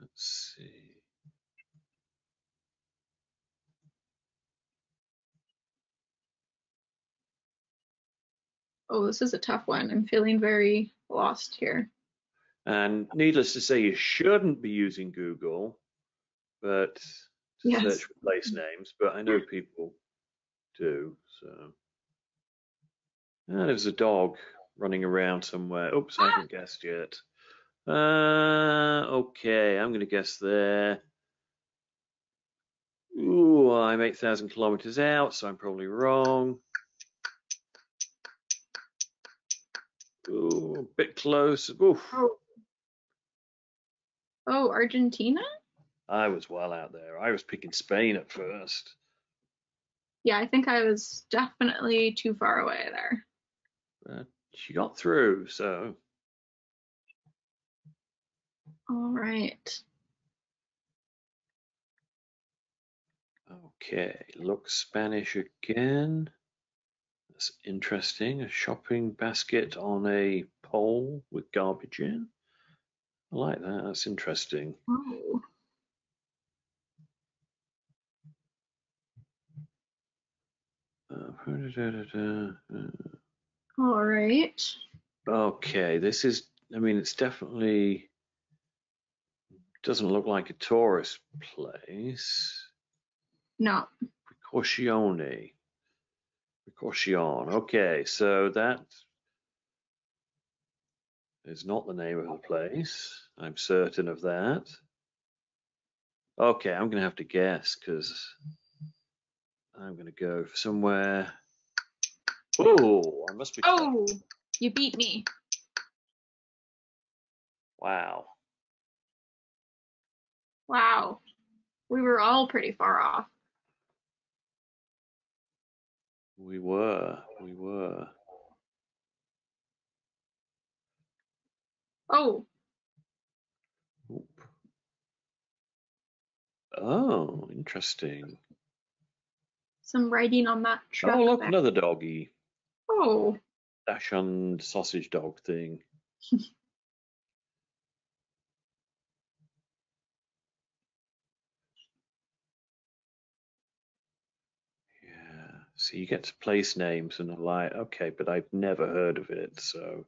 let's see. Oh, this is a tough one. I'm feeling very lost here. And needless to say, you shouldn't be using Google, but to Yes. search for place names. But I know people do. So, ah, there's a dog running around somewhere. Oops, I haven't guessed yet. Uh, okay, I'm going to guess there. Ooh, I'm 8,000 kilometers out, so I'm probably wrong. Ooh, a bit close. Oof, Oh. Oh, Argentina? I was well out there. I was picking Spain at first. Yeah, I think I was definitely too far away there. But she got through, so All right. okay. Look Spanish again. That's interesting. A shopping basket on a pole with garbage in. I like that. That's interesting. Oh. Uh, da-da-da-da. Uh, All right. Okay, this is, I mean, it's definitely doesn't look like a tourist place. No. Precauzione. Precaution. Okay, so that is not the name of the place. I'm certain of that. Okay, I'm going to have to guess because I'm going to go for somewhere. Oh, I must be. Oh, you beat me. Wow. Wow. We were all pretty far off. We were. We were. Oh, Oop. Oh, interesting. Some writing on that oh, truck. Oh, look, another doggy. Oh, Dachshund sausage dog thing. [LAUGHS] Yeah. So you get to place names and I'm like, okay, but I've never heard of it. So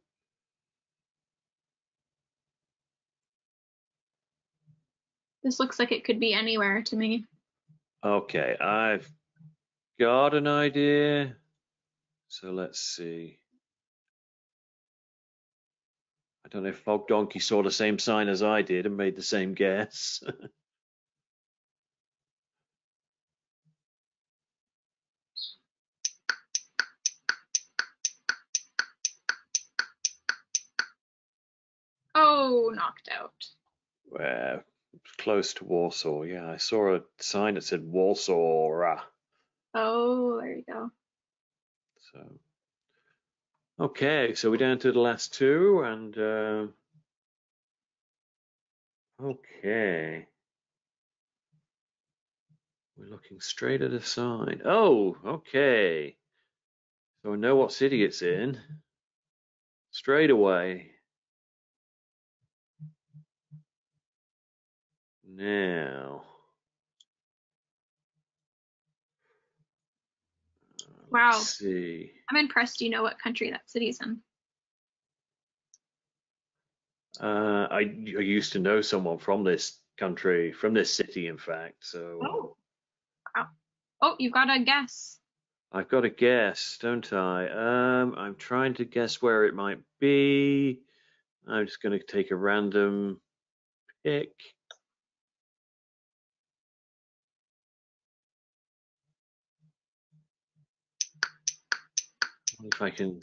this looks like it could be anywhere to me. okay, I've got an idea. So let's see. I don't know if Fog Donkey saw the same sign as I did and made the same guess. [LAUGHS] Oh, knocked out. Where close to Warsaw. Yeah, I saw a sign that said Warsaw. Oh, there you go. So, okay, so we're down to the last two, and uh, okay, we're looking straight at a sign. Oh, okay. So I know what city it's in straight away. Now. Wow. Let's see. I'm impressed you know what country that city's in. Uh, I, I used to know someone from this country, from this city, in fact. So Oh. Wow. Oh, you've got a guess. I've got a guess, don't I? Um, I'm trying to guess where it might be. I'm just going to take a random pick. If I can,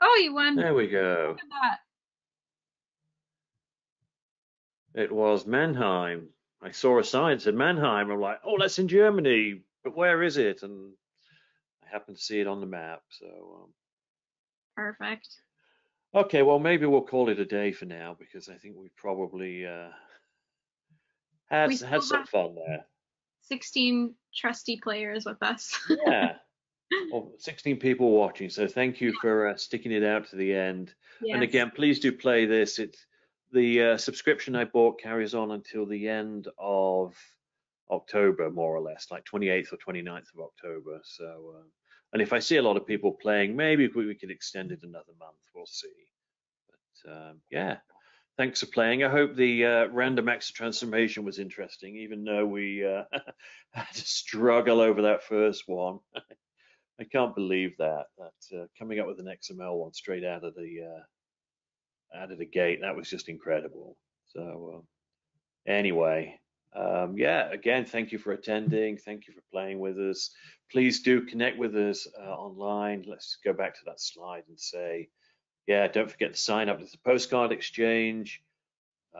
Oh, you won. there we go. Look at that. It was Mannheim. I saw a sign that said Mannheim. I'm like, oh, that's in Germany, but where is it? And I happened to see it on the map. So, um, Perfect. okay, well, maybe we'll call it a day for now because I think we've probably uh, had We had some fun there. 16 trusty players with us. Yeah. [LAUGHS] Well, 16 people watching, so thank you for uh, sticking it out to the end. And again, please do play this. It's the uh, subscription I bought carries on until the end of October, more or less, like 28th or 29th of October. So uh, and if I see a lot of people playing, maybe we, we could extend it another month. We'll see. But um, yeah, thanks for playing. I hope the uh, Random Acts of Transformation was interesting, even though we uh, [LAUGHS] had to struggle over that first one. [LAUGHS] I can't believe that. That uh, coming up with an XML one straight out of the uh, out of the gate, that was just incredible. So uh, anyway, um, yeah, again, thank you for attending. Thank you for playing with us. Please do connect with us uh, online. Let's go back to that slide and say, yeah, don't forget to sign up to the Postcard Exchange.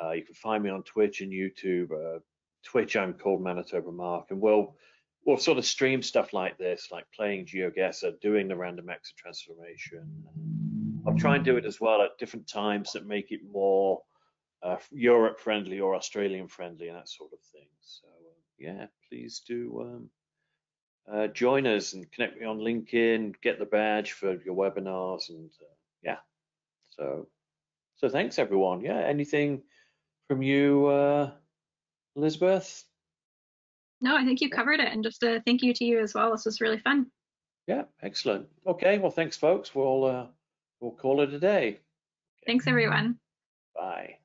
Uh, you can find me on Twitch and YouTube. Uh, Twitch, I'm called Manitoba Mark, and we'll we'll sort of stream stuff like this, like playing GeoGuessr, doing the Random Acts of Transformation. I'll try and do it as well at different times that make it more uh, Europe friendly or Australian friendly and that sort of thing. So uh, yeah, please do um, uh, join us and connect me on LinkedIn, get the badge for your webinars, and uh. So so thanks everyone. Yeah, anything from you, uh, Elizabeth? No, I think you covered it. And just a thank you to you as well. This was really fun. Yeah, excellent. Okay, well, thanks, folks. We'll uh, we'll call it a day. Thanks, everyone. Bye.